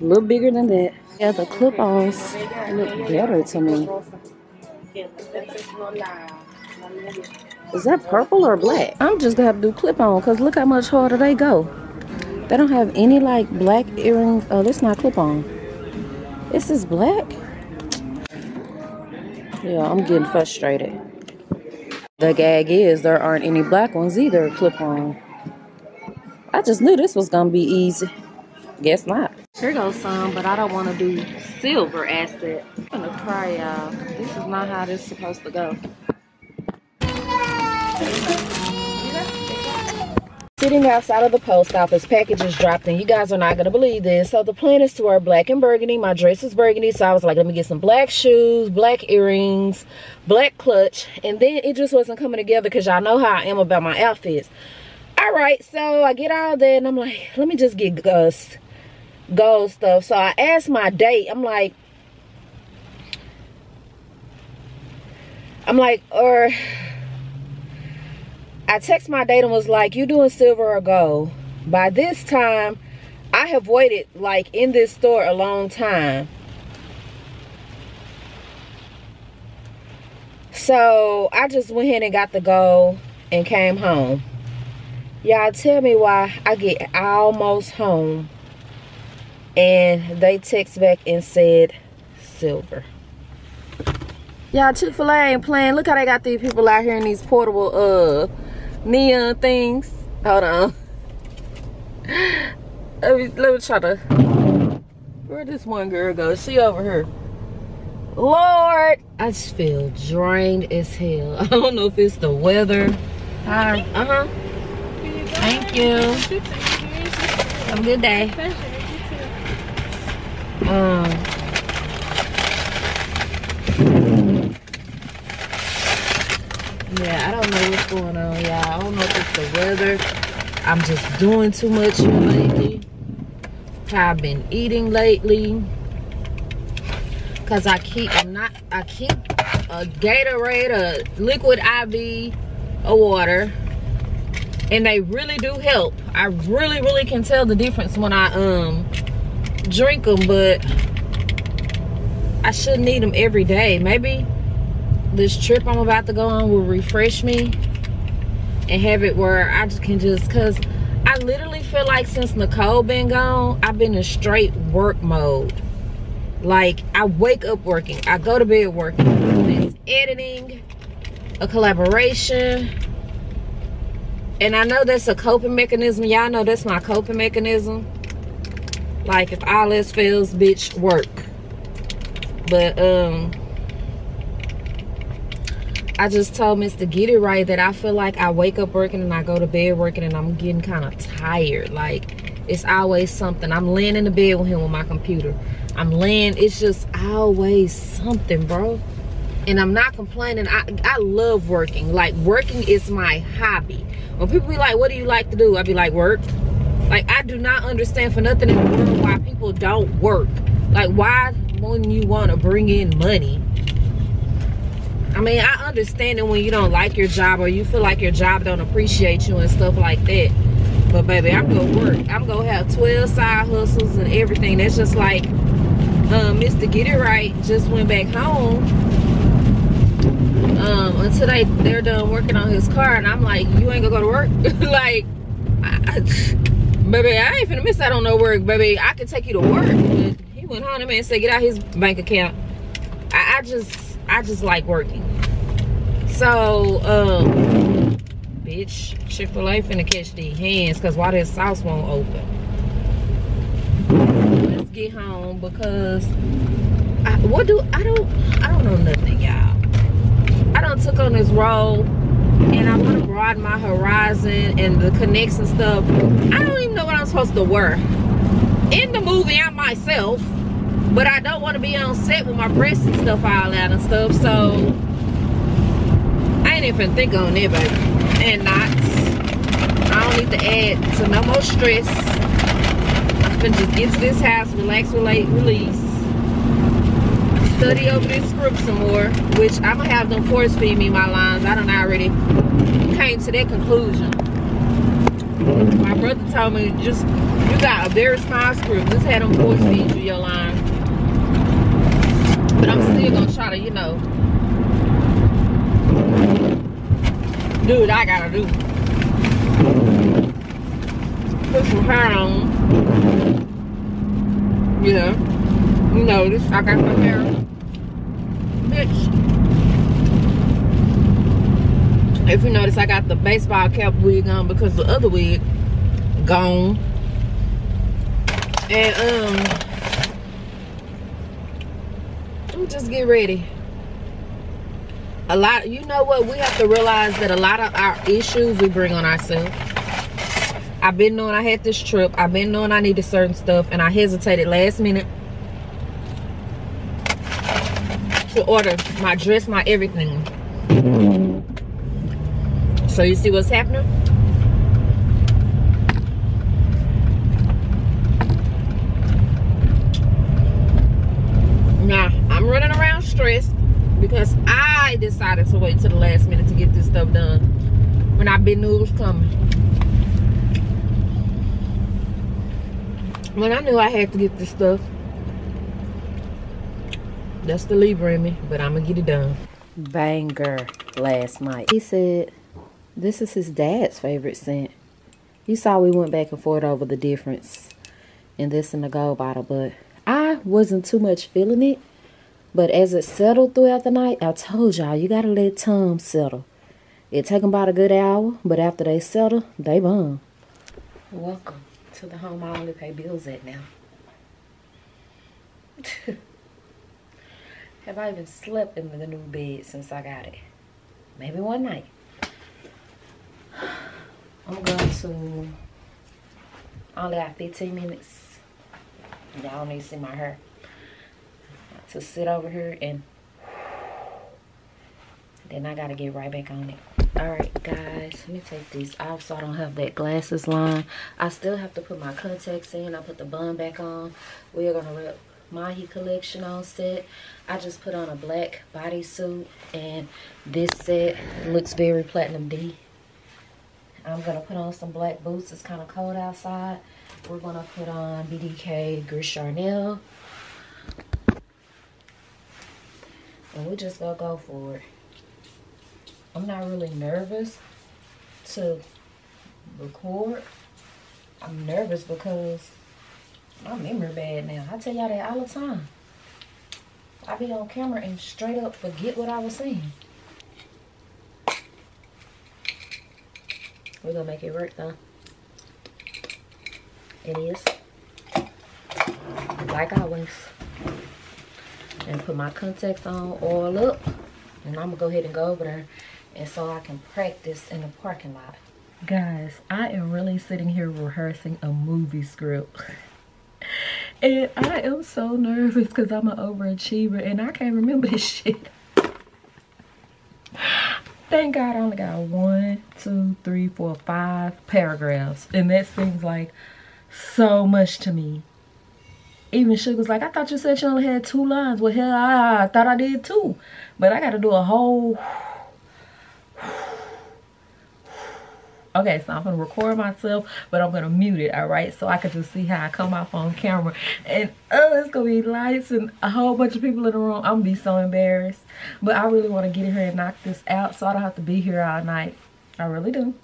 A little bigger than that. Yeah, the clip-ons look better to me. Is that purple or black? I'm just gonna have to do clip-on because look how much harder they go. They don't have any like black earrings. Oh, this not clip-on. This is black. Yeah, I'm getting frustrated. The gag is there aren't any black ones either clip-on. I just knew this was gonna be easy. Guess not. Here goes some, but I don't want to do silver asset. I'm gonna cry y'all. This is not how this is supposed to go. Sitting outside of the post office, packages dropped in. You guys are not gonna believe this. So the plan is to wear black and burgundy. My dress is burgundy, so I was like, let me get some black shoes, black earrings, black clutch, and then it just wasn't coming together because y'all know how I am about my outfits. All right, so I get all that, and I'm like, let me just get Gus gold stuff. So I asked my date. I'm like, I'm like, or I text my date and was like, you doing silver or gold? By this time, I have waited like in this store a long time. So I just went ahead and got the gold and came home. Y'all tell me why I get almost home and they text back and said silver. Y'all Chick-fil-A ain't playing. Look how they got these people out here in these portable uh neon things. Hold on. Let me, let me try to. Where this one girl go? She over here. Lord, I just feel drained as hell. (laughs) I don't know if it's the weather. Hi. Uh huh. Thank you. Have a good day. Um. Yeah, I don't know what's going on, y'all. I don't know if it's the weather. I'm just doing too much lately. I've been eating lately. Cause I keep, I'm not, I keep a Gatorade, a liquid IV, a water. And they really do help. I really, really can tell the difference when I um drink them, but I shouldn't need them every day. Maybe this trip I'm about to go on will refresh me and have it where I just can just cause I literally feel like since Nicole been gone, I've been in straight work mode. Like I wake up working, I go to bed working. It's editing, a collaboration. And I know that's a coping mechanism. Y'all know that's my coping mechanism. Like if all else fails, bitch, work. But um I just told Mr. Get It Right that I feel like I wake up working and I go to bed working and I'm getting kind of tired. Like, it's always something. I'm laying in the bed with him with my computer. I'm laying, it's just always something, bro. And I'm not complaining. I, I love working. Like, working is my hobby. When people be like, what do you like to do? I be like, work. Like, I do not understand for nothing in the world why people don't work. Like, why when you want to bring in money, I mean, I understand it when you don't like your job or you feel like your job don't appreciate you and stuff like that. But baby, I'm gonna work. I'm gonna have 12 side hustles and everything. That's just like um, Mr. Get It Right just went back home um, until they, they're done working on his car. And I'm like, you ain't gonna go to work? (laughs) like, I, baby, I ain't finna miss out on no work, baby. I can take you to work. He went home and said, get out his bank account. I, I just, I just like working. So, um, bitch, Chick-fil-A finna catch these hands because why this sauce won't open. Let's get home because I, what do I don't I don't know nothing, y'all. I don't took on this role and I want to broaden my horizon and the connects and stuff. I don't even know what I'm supposed to wear. In the movie, I'm myself but I don't want to be on set with my breasts and stuff all out and stuff. So I ain't even think on it, baby. And not. I don't need to add to no more stress. I'm finna just get to this house, relax, relate, release. Study over this script some more, which I'm gonna have them force feed me my lines. I don't already came to that conclusion. My brother told me just you got a very small script. Just had them force feed you your lines. But I'm still gonna try to, you know, do what I gotta do. Put some hair on. Yeah. You notice I got my hair. Bitch. If you notice, I got the baseball cap wig on because the other wig gone. And um just get ready. A lot you know what? We have to realize that a lot of our issues we bring on ourselves. I've been knowing i had this trip. I've been knowing i needed certain stuff and i hesitated last minute to order my dress my everything. So you see what's happening stressed because I decided to wait to the last minute to get this stuff done when I been knew it was coming. When I knew I had to get this stuff, that's the Libra in me, but I'm gonna get it done. Banger last night. He said this is his dad's favorite scent. You saw we went back and forth over the difference in this and the gold bottle, but I wasn't too much feeling it but as it settled throughout the night, I told y'all, you got to let Tom settle. It take them about a good hour, but after they settle, they bum. Welcome to the home I only pay bills at now. (laughs) Have I even slept in the new bed since I got it? Maybe one night. (sighs) I'm going to only have 15 minutes. Y'all need to see my hair. To sit over here and then I gotta get right back on it. Alright guys, let me take these off so I don't have that glasses line. I still have to put my contacts in. I put the bun back on. We are gonna rep Mahi collection on set. I just put on a black bodysuit and this set looks very platinum D. I'm gonna put on some black boots. It's kind of cold outside. We're gonna put on BDK Gris Charnel. We just gonna go for it. I'm not really nervous to record. I'm nervous because my memory bad now. I tell y'all that all the time. I be on camera and straight up forget what I was saying. We're gonna make it work though. It is. Like always. And put my contacts on, oil up. And I'm gonna go ahead and go over there and so I can practice in the parking lot. Guys, I am really sitting here rehearsing a movie script. (laughs) and I am so nervous because I'm an overachiever and I can't remember this (laughs) shit. Thank God I only got one, two, three, four, five paragraphs. And that seems like so much to me. Even Sugar's like, I thought you said you only had two lines. Well, hell, I, I thought I did too. But I got to do a whole... (sighs) Okay, so I'm going to record myself, but I'm going to mute it, all right? So I can just see how I come off on camera. And, oh, it's to be lights and a whole bunch of people in the room. I'm to be so embarrassed. But I really want to get in here and knock this out so I don't have to be here all night. I really do.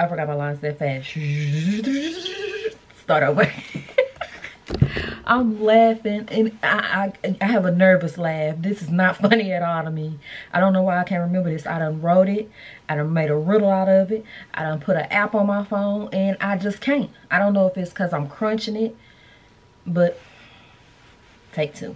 I forgot my lines that fast. Start over. (laughs) I'm laughing and I, I, I have a nervous laugh. This is not (laughs) funny at all to me. I don't know why I can't remember this. I done wrote it. I done made a riddle out of it. I done put an app on my phone and I just can't. I don't know if it's because I'm crunching it, but take two.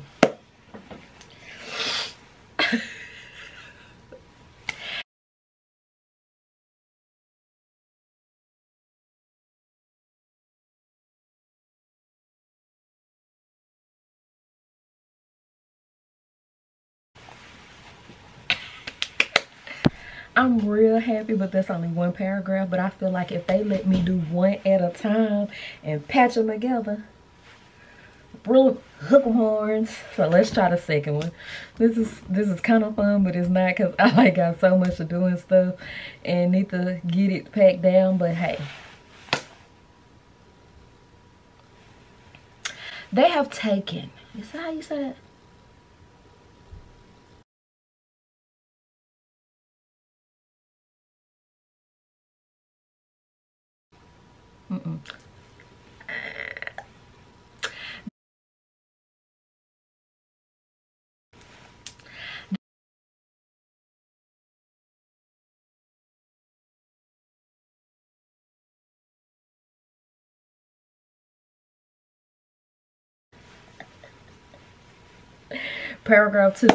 I'm real happy, but that's only one paragraph. But I feel like if they let me do one at a time and patch them together, really hook 'em horns. So let's try the second one. This is this is kind of fun, but it's not because (laughs) I like got so much to do and stuff and need to get it packed down. But hey. They have taken, is that how you say it? Mm -mm. Paragraph two.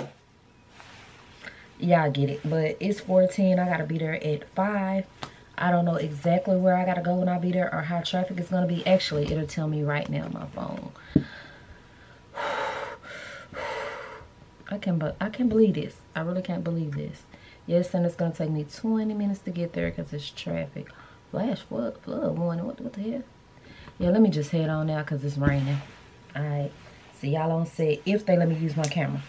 Yeah, I get it. But it's 14. I got to be there at 5. I don't know exactly where I gotta go when I be there or how traffic is gonna be. Actually, it'll tell me right now my phone. (sighs) I can but I can't believe this. I really can't believe this. Yes, and it's gonna take me 20 minutes to get there because it's traffic. Flash flood, flood warning. What, what the hell? Yeah, let me just head on now because it's raining. Alright. See y'all on set if they let me use my camera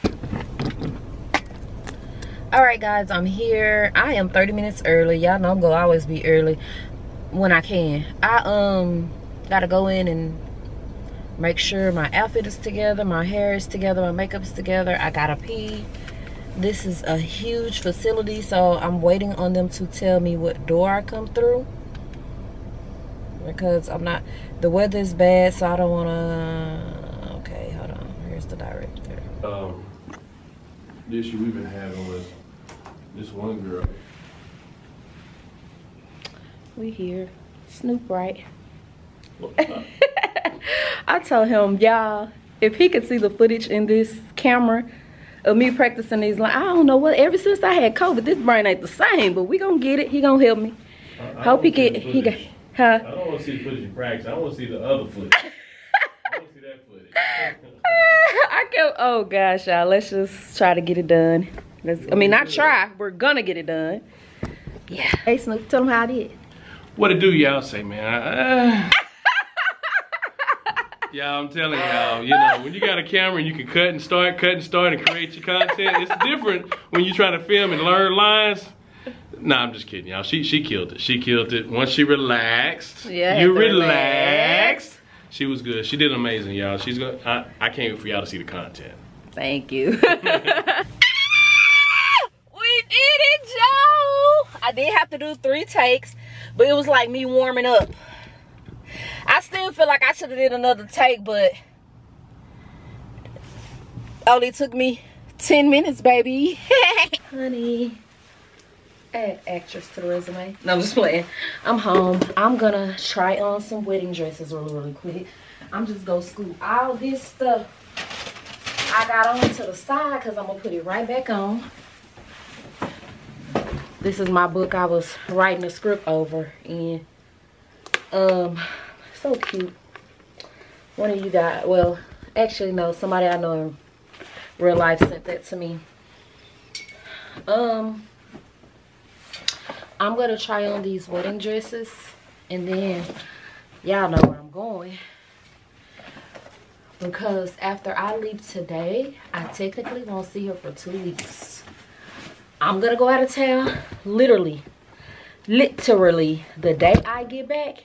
all right guys i'm here. I am 30 minutes early. Y'all know i'm gonna always be early when i can. I um gotta go in and make sure my outfit is together my hair is together my makeup is together. I gotta pee. This is a huge facility so i'm waiting on them to tell me what door i come through because I'm not, the weather is bad, so I don't want to, okay, hold on. Here's the director. Um, the issue we've been having was this one girl. We here. Snoop right. (laughs) Uh, I told him, y'all, if he could see the footage in this camera of me practicing these lines, I don't know what, ever since I had COVID, this brain ain't the same, but we gonna get it. He gonna help me. I- I Hope he get, he got, huh? I don't want to see the footage in practice. I want to see the other footage. (laughs) I want to see that footage. (laughs) I can, oh gosh, y'all, let's just try to get it done. Let's, I mean, not try, we're gonna get it done. Yeah. Hey, Snoop, tell him how I did. What it do, y'all say, man? Uh, (laughs) y'all, I'm telling y'all, you know, when you got a camera and you can cut and start, cut and start, and create your content, it's different when you try to film and learn lines. Nah, I'm just kidding, y'all. She she killed it. She killed it. Once she relaxed, Yeah, you to relaxed. relax. She was good. She did amazing, y'all. She's gonna. I, I can't wait for y'all to see the content. Thank you. (laughs) we did it, Joe. I did have to do three takes, but it was like me warming up. I still feel like I should have did another take, but only took me 10 minutes, baby. (laughs) Honey, add actress to the resume. No, I'm just playing. I'm home. I'm gonna try on some wedding dresses really, really quick. I'm just gonna scoop all this stuff I got on to the side because I'm gonna put it right back on. This is my book I was writing a script over and um so cute. One of you guys well actually no somebody I know in real life sent that to me. Um I'm gonna try on these wedding dresses and then y'all know where I'm going because after I leave today, I technically won't see her for two weeks. I'm gonna go out of town, literally, literally, the day I get back,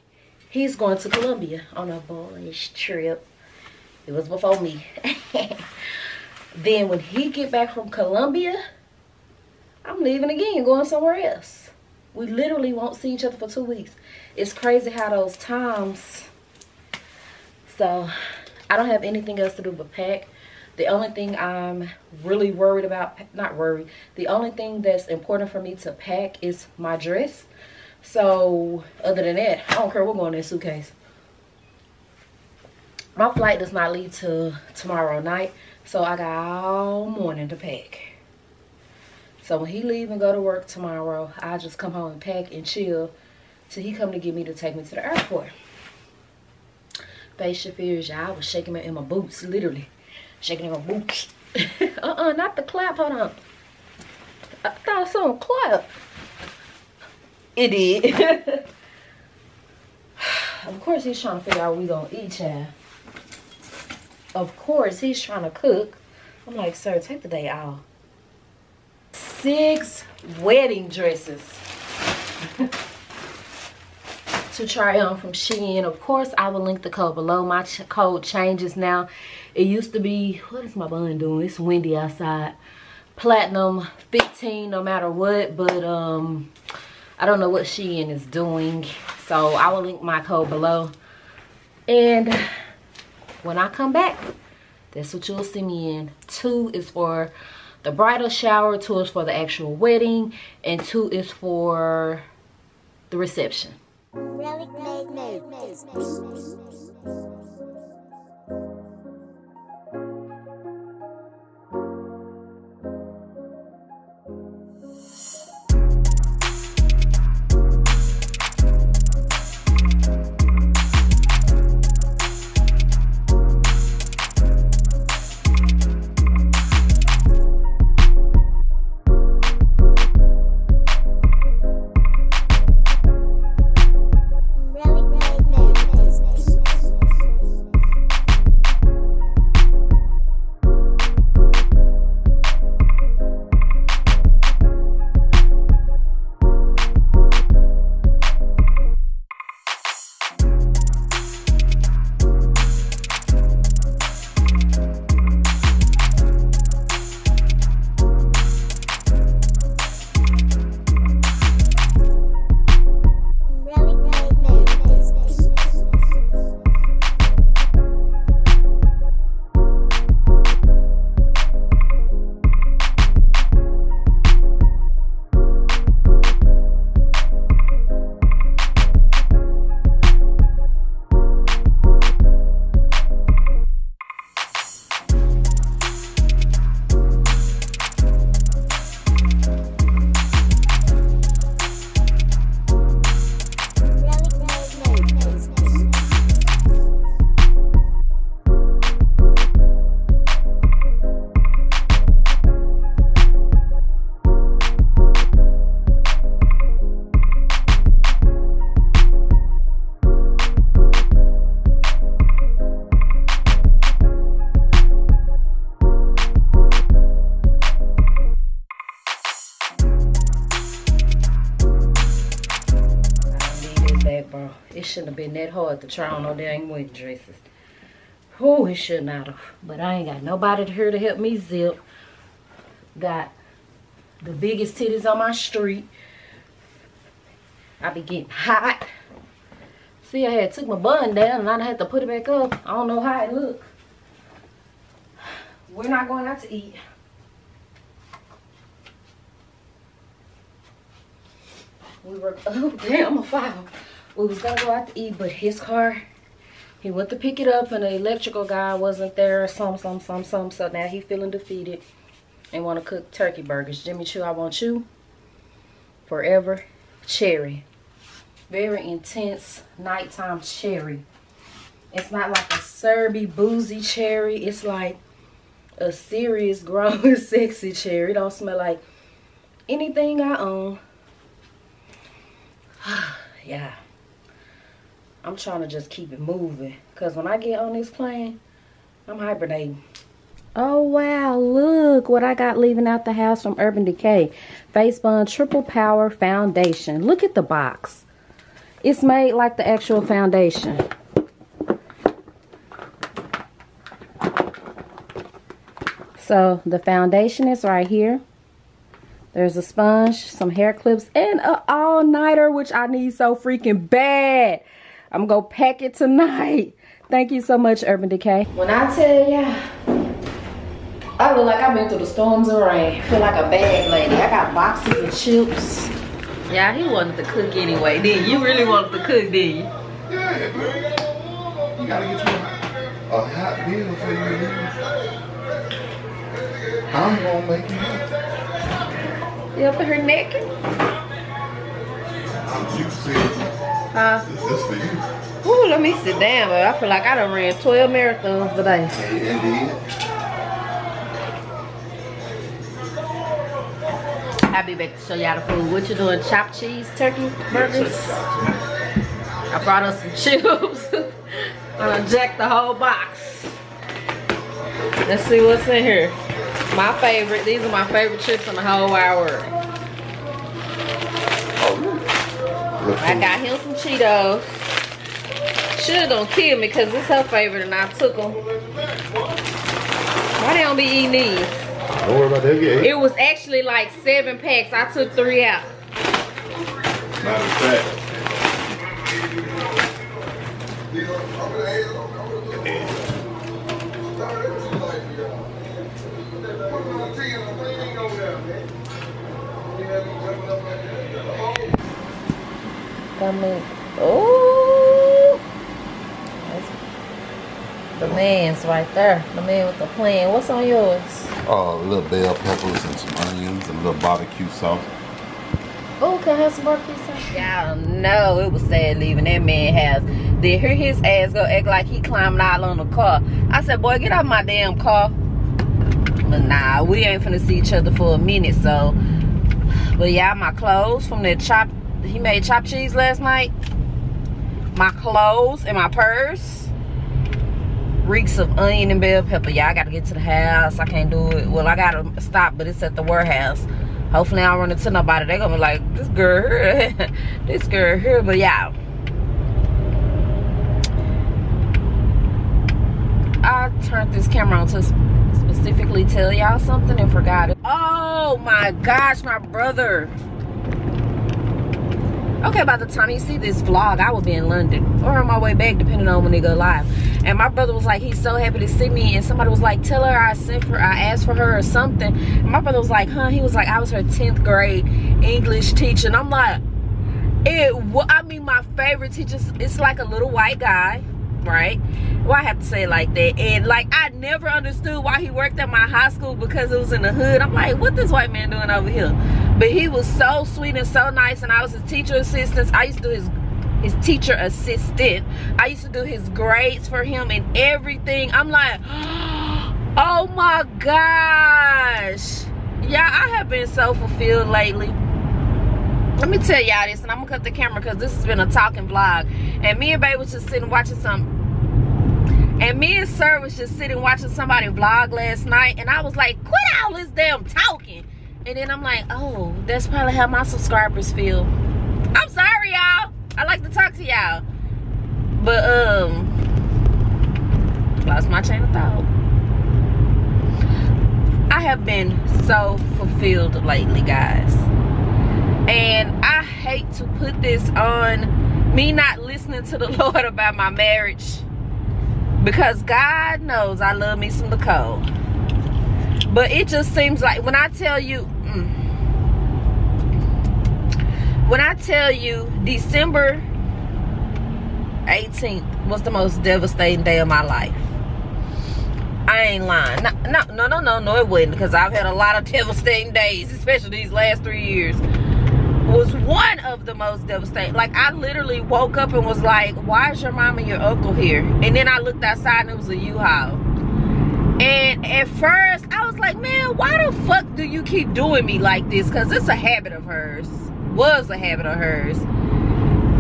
he's going to Colombia on a boyish trip. It was before me. (laughs) then when he get back from Colombia, I'm leaving again, going somewhere else. We literally won't see each other for two weeks. It's crazy how those times, so I don't have anything else to do but pack. The only thing I'm really worried about, not worried, the only thing that's important for me to pack is my dress. So other than that, I don't care what going in that suitcase. My flight does not leave till tomorrow night, so I got all morning to pack. So when he leave and go to work tomorrow, I just come home and pack and chill till he come to get me to take me to the airport. Face your fears, y'all. I was shaking in my boots, literally. Shaking in my boots. uh-uh, not the clap, hold on. I thought something clap. It did. (laughs) of course he's trying to figure out we gonna eat, child. Of course he's trying to cook. I'm like, sir, take the day off. Six wedding dresses. (laughs) to try on from Shein. Of course, I will link the code below. My code changes now. It used to be, what is my bun doing? It's windy outside. Platinum 15 no matter what, but um, I don't know what Shein is doing. So I will link my code below. And when I come back, that's what you'll see me in. Two is for the bridal shower, two is for the actual wedding, and two is for the reception. Relic hard to try on no dang wedding dresses. Oh, it should not have. But I ain't got nobody here to help me zip. Got the biggest titties on my street. I be getting hot. See, I had took my bun down and I had to put it back up. I don't know how it look. We're not going out to eat. We were, oh (laughs) damn, a foul. We was gonna go out to eat, but his car, he went to pick it up and the electrical guy wasn't there, some, some, some, some. So now he feeling defeated and want to cook turkey burgers. Jimmy Choo, I Want Choo Forever cherry. Very intense nighttime cherry. It's not like a Serby boozy cherry. It's like a serious (laughs) grown sexy cherry. It don't smell like anything I own. (sighs) yeah. I'm trying to just keep it moving. Because when I get on this plane, I'm hibernating. Oh, wow. Look what I got leaving out the house from Urban Decay. Face Bond Triple Power Foundation. Look at the box. It's made like the actual foundation. So the foundation is right here. There's a sponge, some hair clips, and an all-nighter, which I need so freaking bad. I'm going to pack it tonight. (laughs) Thank you so much, Urban Decay. When I tell ya, I look like I've been through the storms of rain. feel like a bad lady. I got boxes of chips. Yeah, he wanted to cook anyway, did you? really wanted to cook, did you? Yeah, man. You gotta get you a, a hot meal before you leave. I'm gonna make you happy. You up in her neck? I'm juicy. Huh? This for you. Ooh, let me sit down, but I feel like I done ran 12 marathons today. Indeed. I'll be back to show y'all the food. What you doing? Chopped cheese turkey burgers? I brought us some chips. (laughs) I'm gonna jack the whole box. Let's see what's in here. My favorite. These are my favorite chips in the whole wide world. I got him some Cheetos. Should don't kill me because it's her favorite and I took them. Why they don't be eating these? Don't worry about that. Get It was actually like seven packs. I took three out. Matter of fact. Come in. Oh, the man's right there. The man with the plan. What's on yours? Oh, a little bell peppers and some onions and a little barbecue sauce. Oh, can I have some barbecue sauce? Y'all know it was sad leaving that man house. Then hear his ass go act like he climbing out on the car. I said, boy, get out of my damn car. But nah, we ain't finna see each other for a minute, so. But yeah, my clothes from that chop, he made chopped cheese last night. My clothes and my purse. Reeks of onion and bell pepper. Yeah, I gotta get to the house. I can't do it. Well, I gotta stop, but it's at the warehouse. Hopefully I don't run into nobody. They're gonna be like, this girl here, (laughs) this girl here. But yeah. I turned this camera on to specifically tell y'all something and forgot it. Oh my gosh, my brother. Okay, by the time you see this vlog, I will be in London or on my way back, depending on when they go live. And my brother was like, he's so happy to see me. And somebody was like, tell her I sent for, I asked for her or something. And my brother was like, huh? He was like, I was her 10th grade English teacher. And I'm like, it. I mean, my favorite teacher. It's like a little white guy, right? Well, I have to say it like that. And like, I never understood why he worked at my high school because it was in the hood. I'm like, what this white man doing over here? But he was so sweet and so nice. And I was his teacher assistant. I used to do his his teacher assistant. I used to do his grades for him and everything. I'm like, (gasps) oh my gosh. Yeah, I have been so fulfilled lately. Let me tell y'all this, and I'm gonna cut the camera because this has been a talking vlog. And me and Babe was just sitting watching some and me and Sir was just sitting watching somebody vlog last night, and I was like, quit all this damn talking. And then I'm like, oh, that's probably how my subscribers feel. I'm sorry, y'all. I like to talk to y'all. But um lost my chain of thought. I have been so fulfilled lately, guys. And I hate to put this on me not listening to the (laughs) Lord about my marriage because God knows I love me some Nicole. But it just seems like when I tell you, mm, when I tell you December 18th was the most devastating day of my life. I ain't lying. No, no, no, no, no, no, it wasn't because I've had a lot of (laughs) devastating days, especially these last three years. Was one of the most devastating. Like I literally woke up and was like, "Why is your mom and your uncle here?" And then I looked outside and it was a U-Haul. And at first, I was like, "Man, why the fuck do you keep doing me like this?" Because it's a habit of hers. Was a habit of hers.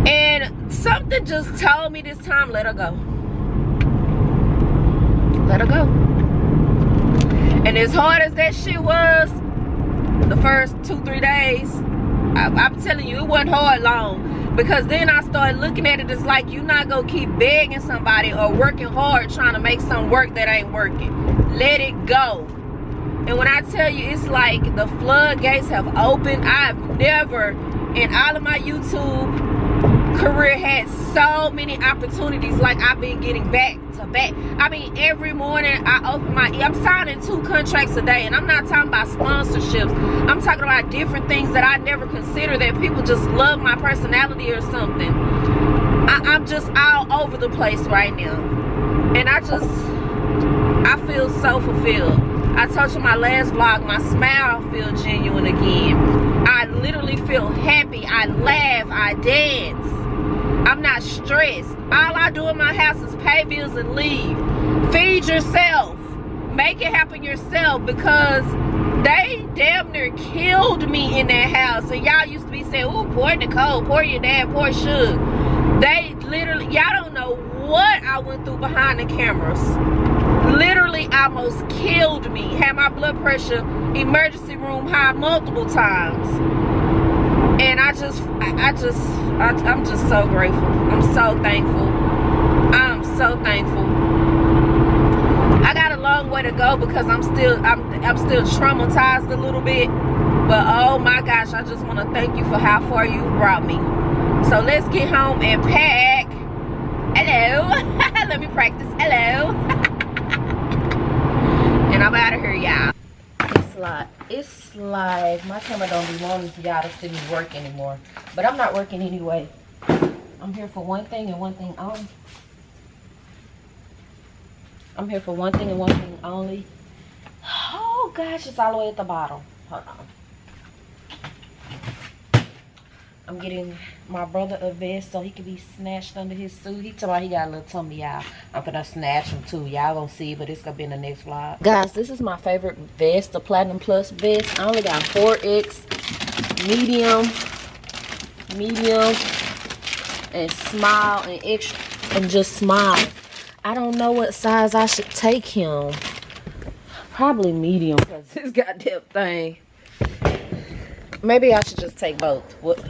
And something just told me this time, let her go let her go. And as hard as that shit was, the first two, three days, I, am telling you, it wasn't hard long. Because then I started looking at it as like you're not gonna keep begging somebody or working hard trying to make some work that ain't working. Let it go. And when I tell you, it's like the floodgates have opened. I've never, in all of my YouTube career had so many opportunities like I've been getting back to back. I mean, every morning I open my, I'm signing two contracts a day and I'm not talking about sponsorships. I'm talking about different things that I never considered that people just love my personality or something. I, I'm just all over the place right now. And I just, I feel so fulfilled. I told you my last vlog, my smile feel genuine again. I literally feel happy. I laugh. I dance. I'm not stressed. All I do in my house is pay bills and leave. Feed yourself. Make it happen yourself because they damn near killed me in that house. And y'all used to be saying, ooh, poor Nicole, poor your dad, poor Suge. They literally, y'all don't know what I went through behind the cameras. Literally almost killed me. Had my blood pressure emergency room high multiple times. Just, I, I just, I, I'm just so grateful. I'm so thankful. I'm so thankful. I got a long way to go because I'm still I'm I'm still traumatized a little bit. But oh my gosh, I just want to thank you for how far you brought me. So let's get home and pack. Hello. (laughs) Let me practice. Hello. (laughs) and I'm out of here, y'all. It's a lot. it's like my camera don't be wanting y'all to see me work anymore. But I'm not working anyway. I'm here for one thing and one thing only. I'm here for one thing and one thing only. (sighs) Oh gosh, it's all the way at the bottom. Hold on. I'm getting my brother a vest so he can be snatched under his suit. He told me he got a little tummy, y'all. I'm gonna snatch him too. Y'all gonna see, but it's gonna be in the next vlog. Guys, this is my favorite vest, the Platinum Plus vest. I only got 4X, medium, medium, and small, and extra, and just small. I don't know what size I should take him. Probably medium, because this (laughs) goddamn thing. Maybe I should just take both. What?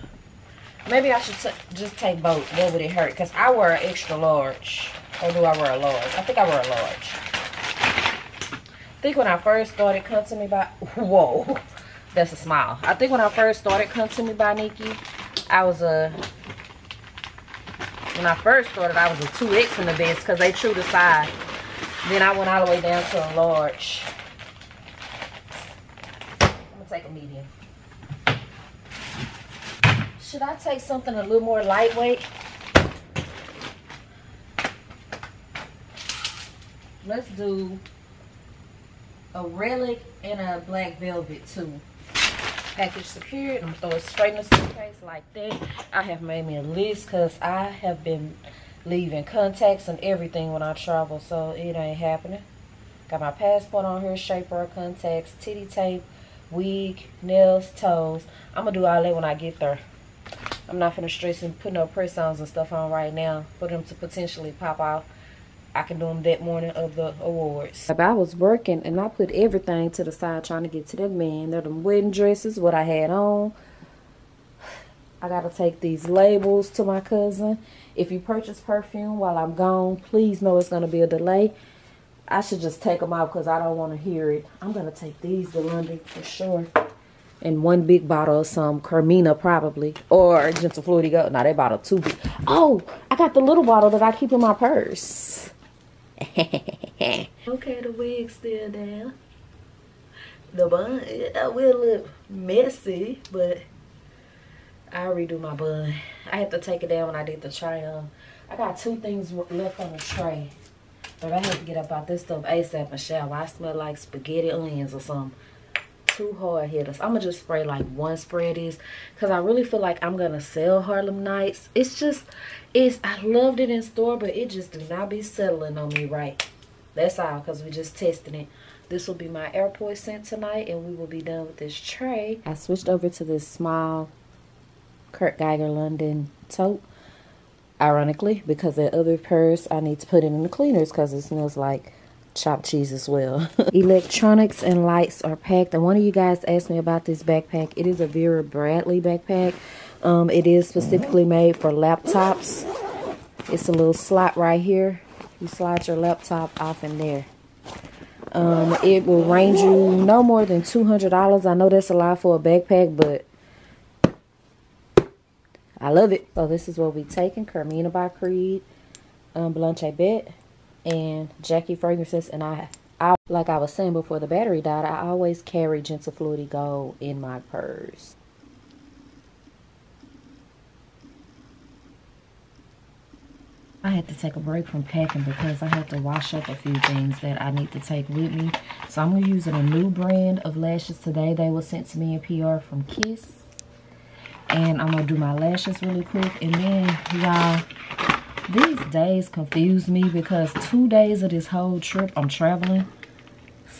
Maybe I should just take both. What would it hurt? Because I wear an extra large. Or do I wear a large? I think I wear a large. I think when I first started Come To Me by... (laughs) Whoa. That's a smile. I think when I first started Come To Me by Nikki, I was a... When I first started, I was a 2X in the best because they true to size. Then I went all the way down to a large. I'm going to take a medium. Should I take something a little more lightweight? Let's do a relic and a black velvet too. Package secured. I'm throw it straight in the suitcase like that. I have made me a list because I have been leaving contacts and everything when I travel, so it ain't happening. Got my passport on here, shaper, contacts, titty tape, wig, nails, toes. I'm gonna do all that when I get there. I'm not gonna stress and put no press-ons and stuff on right now for them to potentially pop off. I can do them that morning of the awards. I was working and I put everything to the side trying to get to that man. They're the wedding dresses, what I had on. I gotta take these labels to my cousin. If you purchase perfume while I'm gone, please know it's gonna be a delay. I should just take them out because I don't want to hear it. I'm gonna take these to London for sure. And one big bottle of some Carmina probably. Or Gentle Fluidity Go. Now they bottle two big. Oh, I got the little bottle that I keep in my purse. (laughs) okay, the wig's still there. The bun, it will look messy, but I'll redo my bun. I had to take it down when I did the try on. I got two things left on the tray. But I had to get up out this stuff ASAP and shower. I smell like spaghetti onions or something. Two hard hitters. I'm going to just spray like one spray of this. Because I really feel like I'm going to sell Harlem Nights. It's just, it's I loved it in store, but it just did not be settling on me right. That's all because we just testing it. This will be my airport scent tonight and we will be done with this tray. I switched over to this small Kurt Geiger London tote ironically because that other purse I need to put it in the cleaners because it smells like chopped cheese as well. (laughs) Electronics and lights are packed. And one of you guys asked me about this backpack. It is a Vera Bradley backpack. Um, it is specifically made for laptops. It's a little slot right here. You slide your laptop off in there. Um, it will range you no more than $200. I know that's a lot for a backpack, but I love it. So this is what we're taking. Carmina by Creed, um, Blanche Bête, and Jackie Fragrances. And I, I, like I was saying before the battery died, I always carry Gentle Fluidity Gold in my purse. I had to take a break from packing because I had to wash up a few things that I need to take with me. So I'm gonna be using a new brand of lashes today. They were sent to me in PR from Kiss and I'm gonna do my lashes really quick and then y'all these days confuse me because two days of this whole trip I'm traveling.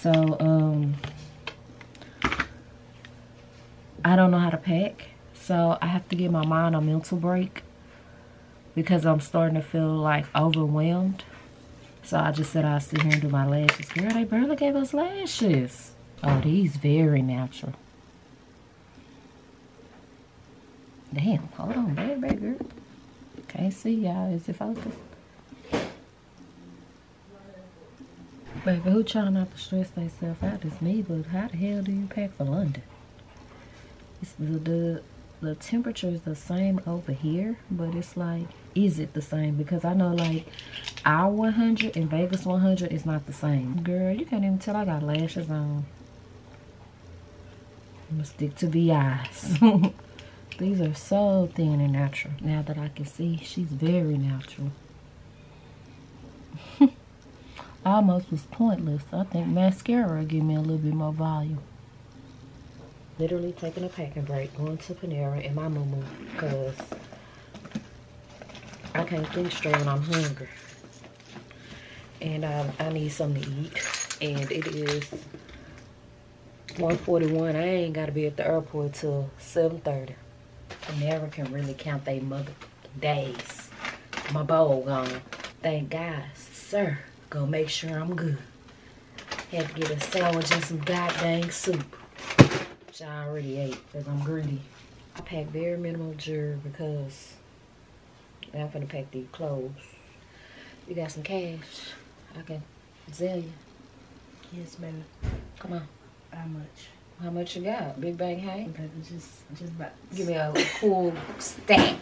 So um I don't know how to pack. So I have to give my mind a mental break because I'm starting to feel like overwhelmed. So I just said I'll sit here and do my lashes. Girl they barely gave us lashes. Oh these very natural. Damn, hold on, baby, baby girl. Can't see y'all. Is it focused? Baby, who trying not to stress themselves out? It's me, but how the hell do you pack for London? It's the, the the temperature is the same over here, but it's like, is it the same? Because I know like our 100 and Vegas 100 is not the same. Girl, you can't even tell I got lashes on. I'm gonna stick to the eyes. (laughs) These are so thin and natural. Now that I can see, she's very natural. (laughs) Almost was pointless. I think mascara give me a little bit more volume. Literally taking a packing break, going to Panera in my moo because I can't think straight when I'm hungry. And um, I need something to eat. And it is 141. I ain't got to be at the airport till 7.30 never can really count they mother days. My bowl gone. Thank God, sir. Go make sure I'm good. Had to get a sandwich and some goddamn soup. Which I already ate because I'm greedy. I pack very minimal jewelry because I'm gonna pack these clothes. You got some cash? I can sell you. Yes, baby. Come on. How much? How much you got? Big bang hey? Baby, just, just about. Give me a cool stack.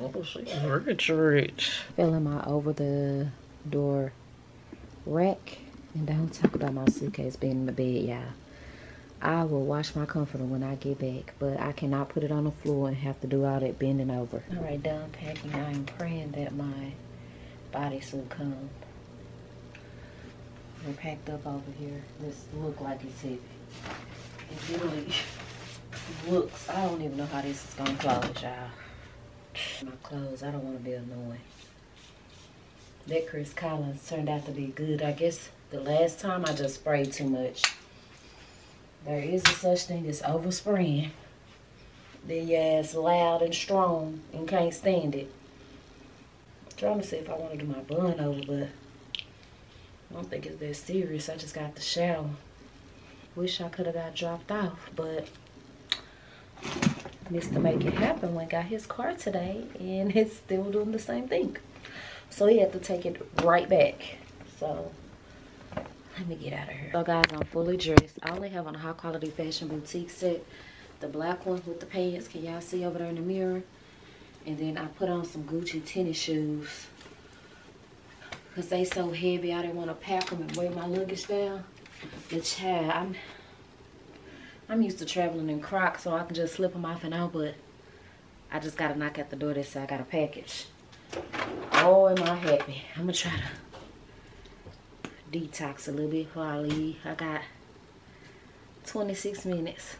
Oh, she's rich, rich. Filling my over the door rack. And don't talk about my suitcase being in the bed, y'all. I will wash my comforter when I get back, but I cannot put it on the floor and have to do all that bending over. All right, done packing. I am praying that my bodysuit comes. We're packed up over here. This look like it's heavy. It really (laughs) looks, I don't even know how this is gonna close, y'all. My clothes, I don't wanna be annoying. That Chris Collins turned out to be good. I guess the last time I just sprayed too much. There is a such thing as overspraying. Your ass loud and strong and can't stand it. I'm trying to see if I want to do my bun over, but I don't think it's that serious. I just got the shower. Wish I could have got dropped off, but Mr. Make It Happen went got his car today and (laughs) it's still doing the same thing. So he had to take it right back. So let me get out of here. So guys, I'm fully dressed. I only have on a high quality fashion boutique set. The black one with the pants. Can y'all see over there in the mirror? And then I put on some Gucci tennis shoes. Because they so heavy, I didn't want to pack them and weigh my luggage down. The child, I'm, I'm used to traveling in Crocs, so I can just slip them off and out, but I just got to knock at the door that say I got a package. Oh, am I happy. I'm going to try to detox a little bit before I leave. I got 26 minutes.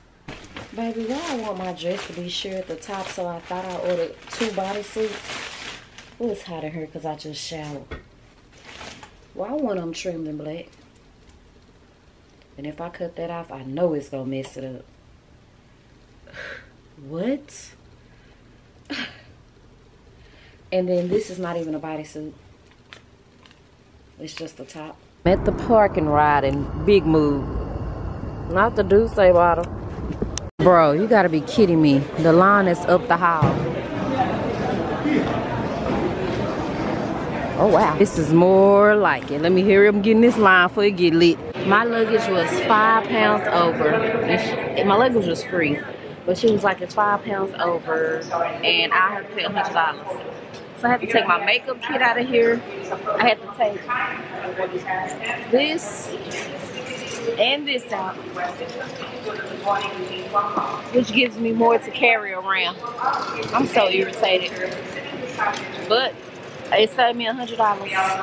Baby, why I want my dress to be sheer at the top, so I thought I ordered two bodysuits. Oh, it's hot in here because I just showered. Well, I want them trimmed in black. And if I cut that off, I know it's going to mess it up. (sighs) What? (sighs) And then this is not even a bodysuit. It's just the top. I'm at the parking ride in Big Move. Not the Douce bottle. Bro, you gotta be kidding me. The line is up the hall. Oh wow. This is more like it. Let me hear him getting this line before it get lit. My luggage was five pounds over. And, she, my luggage was free. But she was like, it's five pounds over. And I have to pay $100. So I had to take my makeup kit out of here. I had to take this and this out. Which gives me more to carry around. I'm so irritated. But it saved me a $100.